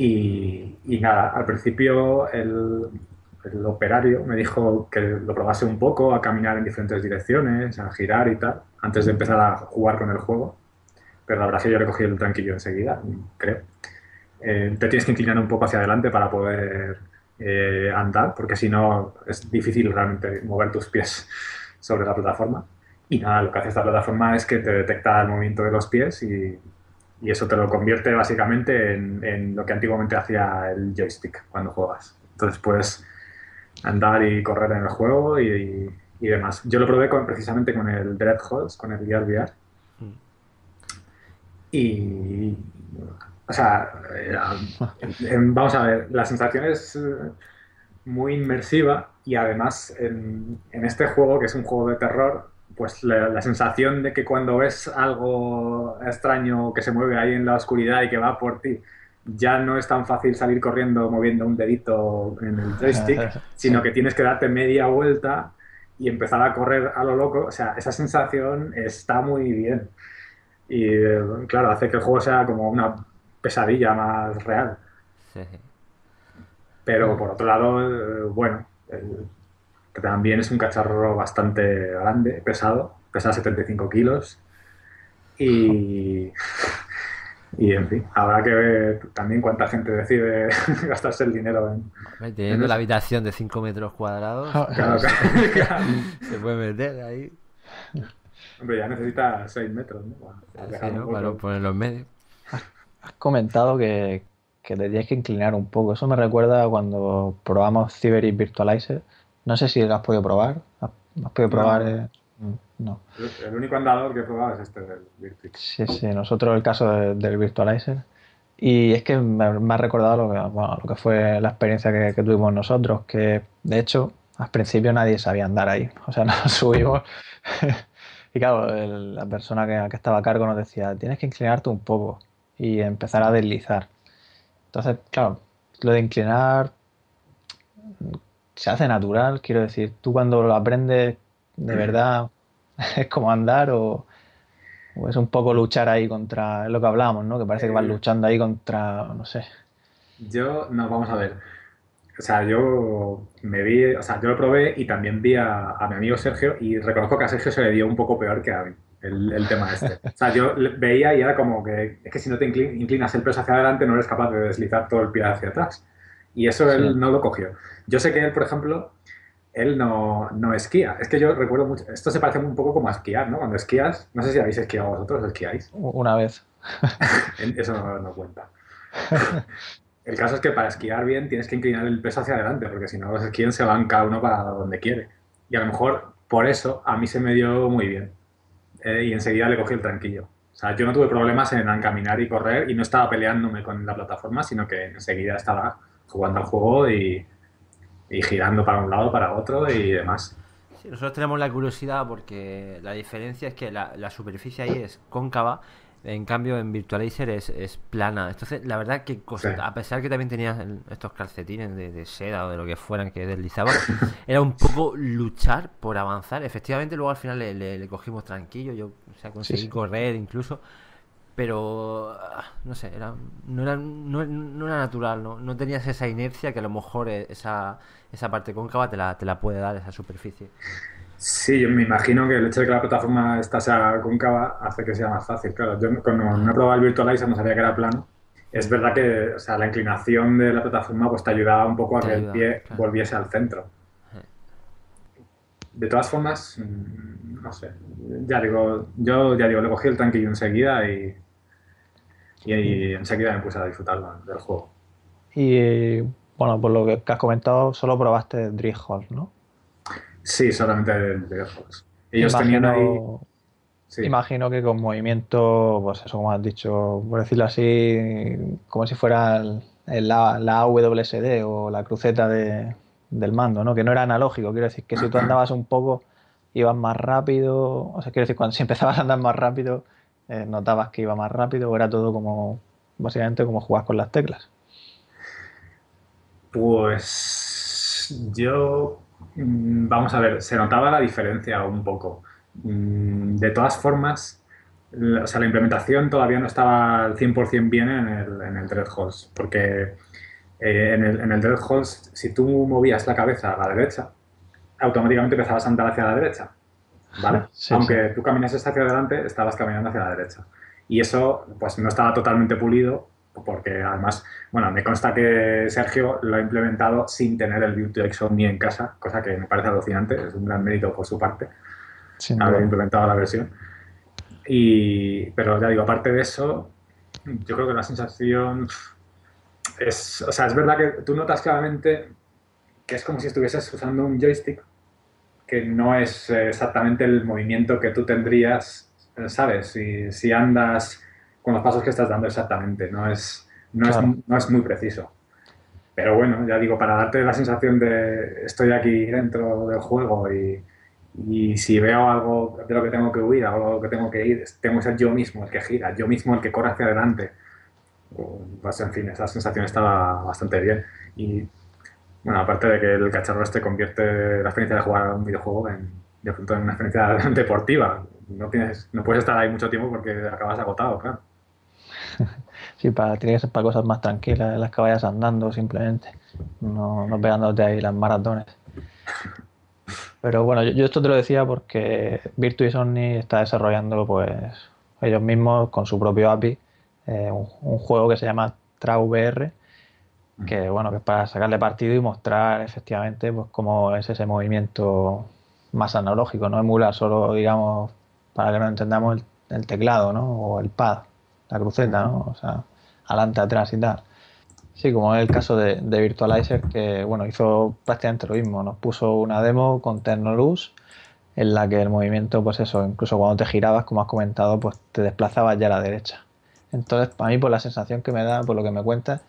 Y, y nada, al principio el, el operario me dijo que lo probase un poco, a caminar en diferentes direcciones, a girar y tal, antes de empezar a jugar con el juego. Pero la verdad es que yo le cogí el tranquillo enseguida, creo. Eh, te tienes que inclinar un poco hacia adelante para poder eh, andar, porque si no es difícil realmente mover tus pies <laughs> sobre la plataforma. Y nada, lo que hace esta plataforma es que te detecta el movimiento de los pies y, y eso te lo convierte básicamente en, en lo que antiguamente hacía el joystick cuando juegas. Entonces puedes andar y correr en el juego y, y demás. Yo lo probé con, precisamente con el Dread Halls, con el VR VR. Mm. Y. O sea, em, vamos a ver, la sensación es eh, muy inmersiva y además en, en este juego, que es un juego de terror, pues la, la sensación de que cuando ves algo extraño que se mueve ahí en la oscuridad y que va por ti, ya no es tan fácil salir corriendo moviendo un dedito en el joystick, <laughs> sino que tienes que darte media vuelta y empezar a correr a lo loco. O sea, esa sensación está muy bien. Y eh, claro, hace que el juego sea como una pesadilla más real. Sí, sí. Pero por otro lado, eh, bueno, el- que también es un cacharro bastante grande, pesado, pesa 75 kilos. Y, <laughs> y en fin, habrá que ver también cuánta gente decide <laughs> gastarse el dinero en. Teniendo En la eso- habitación de 5 metros cuadrados, Ah, Claro, <laughs> claro. se puede meter ahí. Hombre, ya necesita 6 metros, ¿no? Así, dejar un ¿no? Para ponerlo en medio. Has comentado que, que te tienes que inclinar un poco. Eso me recuerda a cuando probamos Cyber Virtualizer. No sé si lo has podido probar. ¿Has, has podido probar? No. eh? Mm, No. El- El único andador que he probado es este del Virtuix. Sí, sí, nosotros el caso de- del Virtualizer. Y es que me, me ha recordado lo que, bueno, lo que fue la experiencia que, que tuvimos nosotros, que de hecho al principio nadie sabía andar ahí. O sea, <laughs> nos subimos <laughs> y claro, el- la persona que, que estaba a cargo nos decía, tienes que inclinarte un poco y empezar a deslizar. Entonces, claro, lo de inclinar mm, se hace natural, quiero decir, tú cuando lo aprendes de verdad <laughs> es como andar o, o es un poco luchar ahí contra, es lo que hablábamos, ¿no? Que parece que vas Eh. luchando ahí contra, no sé. Yo, no, vamos a ver. O sea, yo me vi, o sea, yo lo probé y también vi a, a mi amigo Sergio y reconozco que a Sergio se le dio un poco peor que a mí el, el tema este. O sea, yo veía y era como que es que si no te inclin- inclinas el peso hacia adelante no eres capaz de deslizar todo el pie hacia atrás. Y eso él Sí. no lo cogió. Yo sé que él, por ejemplo, él no, no esquía. Es que yo recuerdo mucho, esto se parece un poco como a esquiar, ¿no? Cuando esquías, no sé si habéis esquiado vosotros esquiáis. Una vez. <laughs> Eso no, no cuenta. El caso es que para esquiar bien tienes que inclinar el peso hacia adelante, porque si no los esquíes se van cada uno para donde quiere. Y a lo mejor por eso a mí se me dio muy bien. Eh, y enseguida le cogí el tranquillo. O sea, yo no tuve problemas en caminar y correr y no estaba peleándome con la plataforma, sino que enseguida estaba jugando al juego y, y girando para un lado, para otro y demás. Sí, nosotros tenemos la curiosidad porque la diferencia es que la, la superficie ahí es cóncava, en cambio en Virtualizer es, es plana. Entonces, la verdad que Sí. a pesar que también tenías estos calcetines de, de seda o de lo que fueran que deslizaban, <laughs> era un poco luchar por avanzar. Efectivamente, luego al final le, le- le cogimos tranquilo, yo o sea, conseguí sí. correr incluso. Pero, ah, no sé, era, no, era, no, no era natural, ¿no? No tenías esa inercia que a lo mejor eh, esa, esa parte cóncava te la, te la puede dar esa superficie. Sí, yo me imagino que el hecho de que la plataforma esta sea cóncava hace que sea más fácil. Claro, yo cuando no he probado el Virtualizer no sabía que era plano. Es verdad que o sea, la inclinación de la plataforma pues, te ayudaba un poco a Te que ayuda, el pie claro. volviese al centro. Eh. De todas formas, mm, no sé. Ya digo, yo ya digo, le cogí el tranquillo enseguida y, y, y enseguida me puse a disfrutar del juego. Y bueno, por lo que has comentado, solo probaste Drift Hall, ¿no? Sí, solamente el videojuegos. Ellos tenían ahí. Imagino, sí. imagino que con movimiento, pues eso, como has dicho, por decirlo así, como si fuera el- el- la, la AWSD o la cruceta de- del mando, ¿no? Que no era analógico, quiero decir que si tú <clears throat> andabas un poco, ibas más rápido, o sea, quiero decir, cuando si empezabas a andar más rápido, eh, notabas que iba más rápido, o era todo como, básicamente, como jugar con las teclas. Pues yo, vamos a ver, se notaba la diferencia un poco. Mm, De todas formas, la, o sea, la implementación todavía no estaba al 100% bien en el, en el porque eh, en el, en el si tú movías la cabeza a la derecha, automáticamente empezabas a andar hacia la derecha, ¿vale? <laughs> Sí, Aunque tú caminases hacia adelante, estabas caminando hacia la derecha. Y eso, pues, no estaba totalmente pulido, porque además, bueno, me consta que Sergio lo ha implementado sin tener el Virtuix Omni en casa, cosa que me parece alucinante, es un gran mérito por su parte. Sin haber duda. implementado la versión. Y, pero ya digo, aparte de eso, yo creo que la sensación es, o sea, es verdad que tú notas claramente que es como si estuvieses usando un joystick, que no es exactamente el movimiento que tú tendrías, ¿sabes? Si, si andas con los pasos que estás dando exactamente, no es, no, Claro. es, no es muy preciso. Pero bueno, ya digo, para darte la sensación de estoy aquí dentro del juego y, y si veo algo de lo que tengo que huir, algo que tengo que ir, tengo que ser yo mismo el que gira, yo mismo el que corre hacia adelante. Pues en fin, esa sensación estaba bastante bien. Y bueno, aparte de que el cacharro este convierte la experiencia de jugar a un videojuego en, de pronto en una experiencia <laughs> deportiva. No, tienes, no puedes estar ahí mucho tiempo porque acabas agotado, claro. Sí, para, tiene que ser para cosas más tranquilas, en las que vayas andando simplemente, no, no pegándote ahí las maratones. Pero bueno, yo, yo esto te lo decía porque Virtu y Sony está desarrollando pues ellos mismos con su propio API eh, un, un juego que se llama TrauVR que bueno, que es para sacarle partido y mostrar efectivamente pues cómo es ese movimiento más analógico, no emular solo, digamos, para que nos entendamos el, el teclado, ¿no? O el pad, la cruceta, ¿no? O sea, adelante, atrás y tal. Sí, como es el caso de, Virtualizer, que bueno, hizo prácticamente lo mismo. Nos puso una demo con Tecnoluz en la que el movimiento, pues eso, incluso cuando te girabas, como has comentado, pues te desplazabas ya a la derecha. Entonces, para mí, por la sensación que me da, por lo que me cuentas,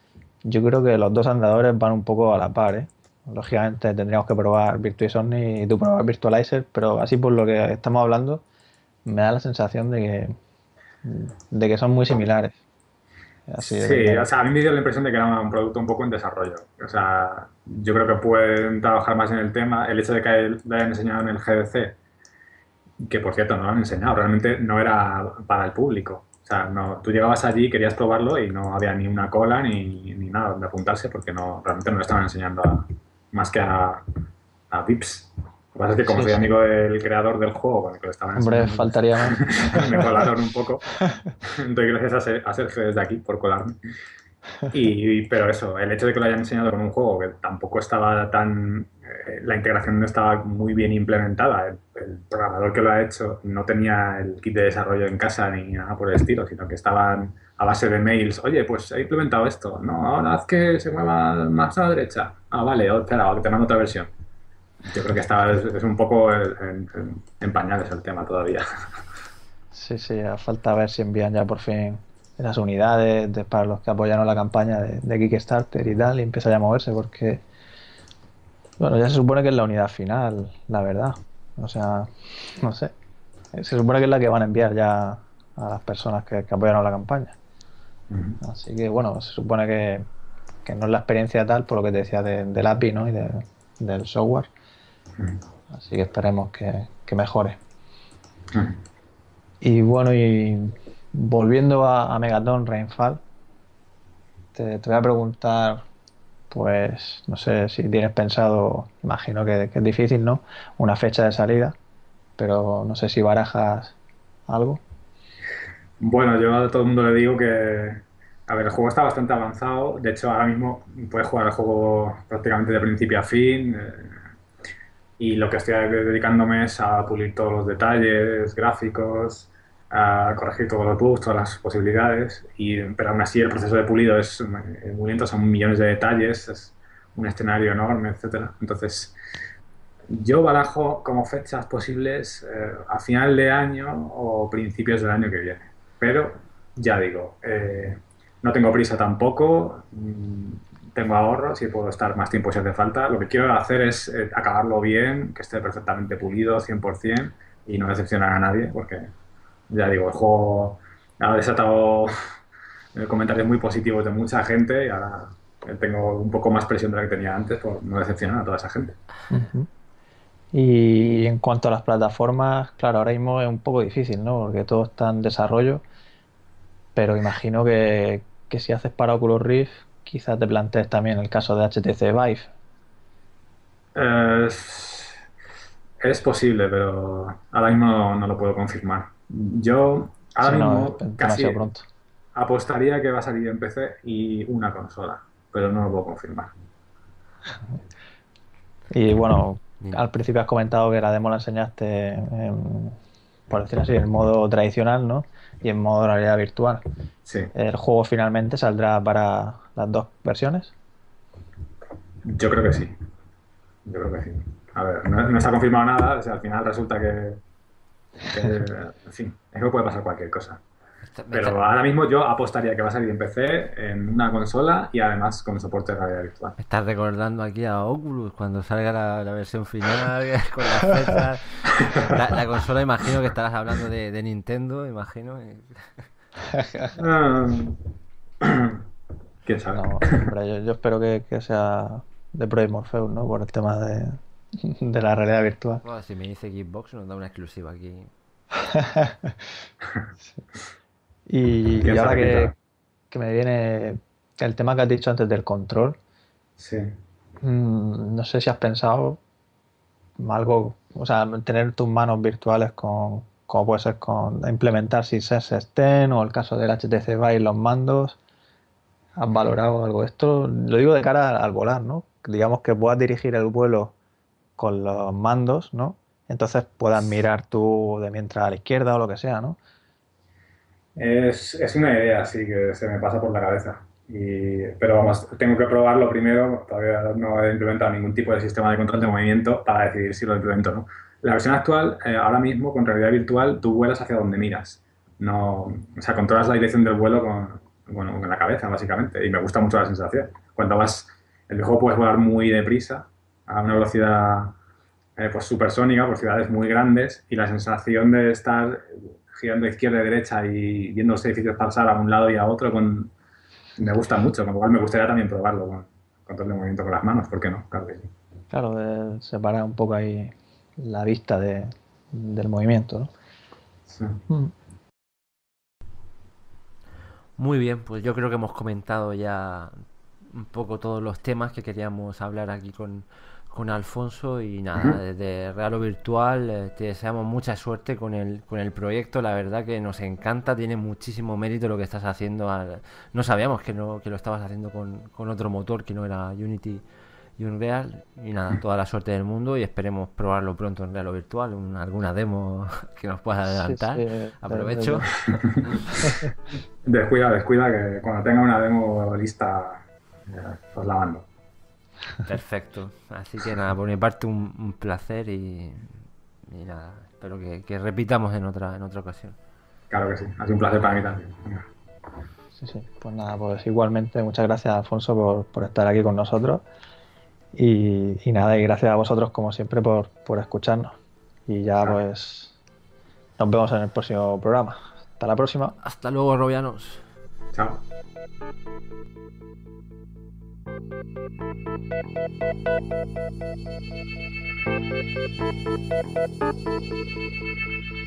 yo creo que los dos andadores van un poco a la par, ¿eh? Lógicamente tendríamos que probar Virtua y Sony y tú probar Virtualizer, pero así por lo que estamos hablando, me da la sensación de que, de que son muy similares. Así Sí, o sea, a mí me dio la impresión de que era un producto un poco en desarrollo. O sea, yo creo que pueden trabajar más en el tema. El hecho de que lo hayan enseñado en el GDC, que por cierto no lo han enseñado, realmente no era para el público. O sea, no, tú llegabas allí, querías probarlo y no había ni una cola ni, ni nada donde apuntarse porque no, realmente no lo estaban enseñando a- más que a, a VIPs. Lo que pasa es que como Sí, soy amigo del creador del juego, con el que lo estaban Hombre, enseñando, faltaría más. <laughs> me colaron un poco. <laughs> Doy gracias a, Ser- a Sergio desde aquí por colarme. Y, pero eso, el hecho de que lo hayan enseñado con un juego que tampoco estaba tan. eh, la integración no estaba muy bien implementada. El, el programador que lo ha hecho no tenía el kit de desarrollo en casa ni nada por el estilo, sino que estaban a base de mails. Oye, pues he implementado esto. No, ahora haz que se mueva más a la derecha. Ah, vale, espera, que te mando otra versión. Yo creo que estaba, es, es un poco en, en- en pañales el tema todavía. Sí, sí, a falta ver si envían ya por fin esas unidades de- para los que apoyaron la campaña de, de Kickstarter y tal, y empieza ya a moverse porque, bueno, ya se supone que es la unidad final, la verdad. O sea, no sé. Se supone que es la que van a enviar ya a las personas que, que apoyaron la campaña. Así que, bueno, se supone que, que no es la experiencia tal, por lo que te decía de- del API, ¿no? Y de- del software. Así que esperemos que, que mejore. Y bueno, y volviendo a, a Megaton Rainfall, te, te voy a preguntar, pues, no sé si tienes pensado, imagino que, que es difícil, ¿no? Una fecha de salida, pero no sé si barajas algo. Bueno, yo a todo el mundo le digo que, a ver, el juego está bastante avanzado. De hecho, ahora mismo puedes jugar el juego prácticamente de principio a fin. eh, y lo que estoy dedicándome es a pulir todos los detalles gráficos, a corregir todos los bugs, todas las posibilidades. Y, pero aún así el proceso de pulido es muy lento, son millones de detalles, es un escenario enorme, etcétera. Entonces, yo barajo como fechas posibles eh, a final de año o principios del año que viene. Pero ya digo, eh, no tengo prisa tampoco, mm, tengo ahorros y puedo estar más tiempo si hace falta. Lo que quiero hacer es eh, acabarlo bien, que esté perfectamente pulido, 100%, y no decepcionar a nadie, porque ya digo, el juego ha desatado <laughs> comentarios muy positivos de mucha gente y ahora eh, tengo un poco más presión de la que tenía antes por no decepcionar a toda esa gente. Y en cuanto a las plataformas, claro, ahora mismo es un poco difícil, ¿no? Porque todo está en desarrollo, pero imagino que, que si haces para Oculus Rift, quizás te plantees también el caso de HTC Vive. Eh, Es, es posible, pero ahora mismo no, no lo puedo confirmar. Yo ahora mismo casi pronto. apostaría que va a salir en PC y una consola, pero no lo puedo confirmar. Y bueno, al principio has comentado que la demo la enseñaste, en, por decir así, en modo tradicional, ¿no? Y en modo realidad virtual. Sí, ¿El juego finalmente saldrá para las dos versiones? yo creo que sí. Yo creo que sí. A ver, no, no está confirmado nada, o sea, al final resulta que, que, en fin, es que puede pasar cualquier cosa. Pero ahora mismo yo apostaría que va a salir en PC, en una consola y además con soporte de realidad virtual. me estás recordando aquí a Oculus cuando salga la, la versión final <laughs> con las fechas. La, la consola, imagino que estarás hablando de, de Nintendo, imagino. <laughs> Ah, <clears throat> ¿Quién sabe? No, hombre, yo, yo espero que, que sea de Project Morpheus, ¿no? Por el tema de, <laughs> de la realidad virtual. Bueno, si me dice Xbox, nos da una exclusiva aquí. Y, ¿Quién y ahora que, que me viene el tema que has dicho antes del control, Sí. mm, no sé si has pensado algo, o sea, tener tus manos virtuales con, como puede ser con implementar SysS Ten o el caso del HTC Vive los mandos. ¿Has valorado algo de esto? Lo digo de cara al volar, ¿no? Digamos que puedas dirigir el vuelo con los mandos, ¿no? Entonces puedas mirar tú de mientras a la izquierda o lo que sea, ¿no? Es, es una idea, sí, que se me pasa por la cabeza. Y, pero vamos, tengo que probarlo primero. Todavía no he implementado ningún tipo de sistema de control de movimiento para decidir si lo implemento no. La versión actual, eh, ahora mismo, con realidad virtual, tú vuelas hacia donde miras. No, o sea, controlas la dirección del vuelo con, bueno, con la cabeza, básicamente. Y me gusta mucho la sensación. Cuando vas, el juego puedes volar muy deprisa, a una velocidad eh, pues supersónica, por ciudades muy grandes, y la sensación de estar girando a izquierda y derecha y viendo los edificios pasar a un lado y a otro, con, me gusta mucho, con lo cual me gustaría también probarlo con control de movimiento con las manos, ¿por qué no? Claro que sí. Claro, de separar un poco ahí la vista de- del movimiento, ¿no? Sí. Mm. Muy bien, pues yo creo que hemos comentado ya un poco todos los temas que queríamos hablar aquí con, con Alfonso y nada, Ujú. desde Real o Virtual eh, te deseamos mucha suerte con el, con el proyecto, la verdad que nos encanta, tiene muchísimo mérito lo que estás haciendo, al- no sabíamos que, no, que lo estabas haciendo con, con otro motor que no era Unity y Unreal y nada, toda la suerte del mundo y esperemos probarlo pronto en Real o Virtual, un- alguna demo <laughs> que nos puedas adelantar, Sí, sí, aprovecho. <laughs> Descuida, descuida, que cuando tenga una demo lista, eh, os la mando. Perfecto. Así que nada, por mi parte un, un placer y, y nada, espero que, que repitamos en otra, en otra ocasión. Claro que sí, ha sido un placer para mí también. Venga. Sí, sí. Pues nada, pues igualmente muchas gracias Alfonso por, por estar aquí con nosotros. Y, y nada, y gracias a vosotros como siempre por, por escucharnos. Y ya Claro. pues nos vemos en el próximo programa. Hasta la próxima. Hasta luego, Robianos. Chao. Thank you.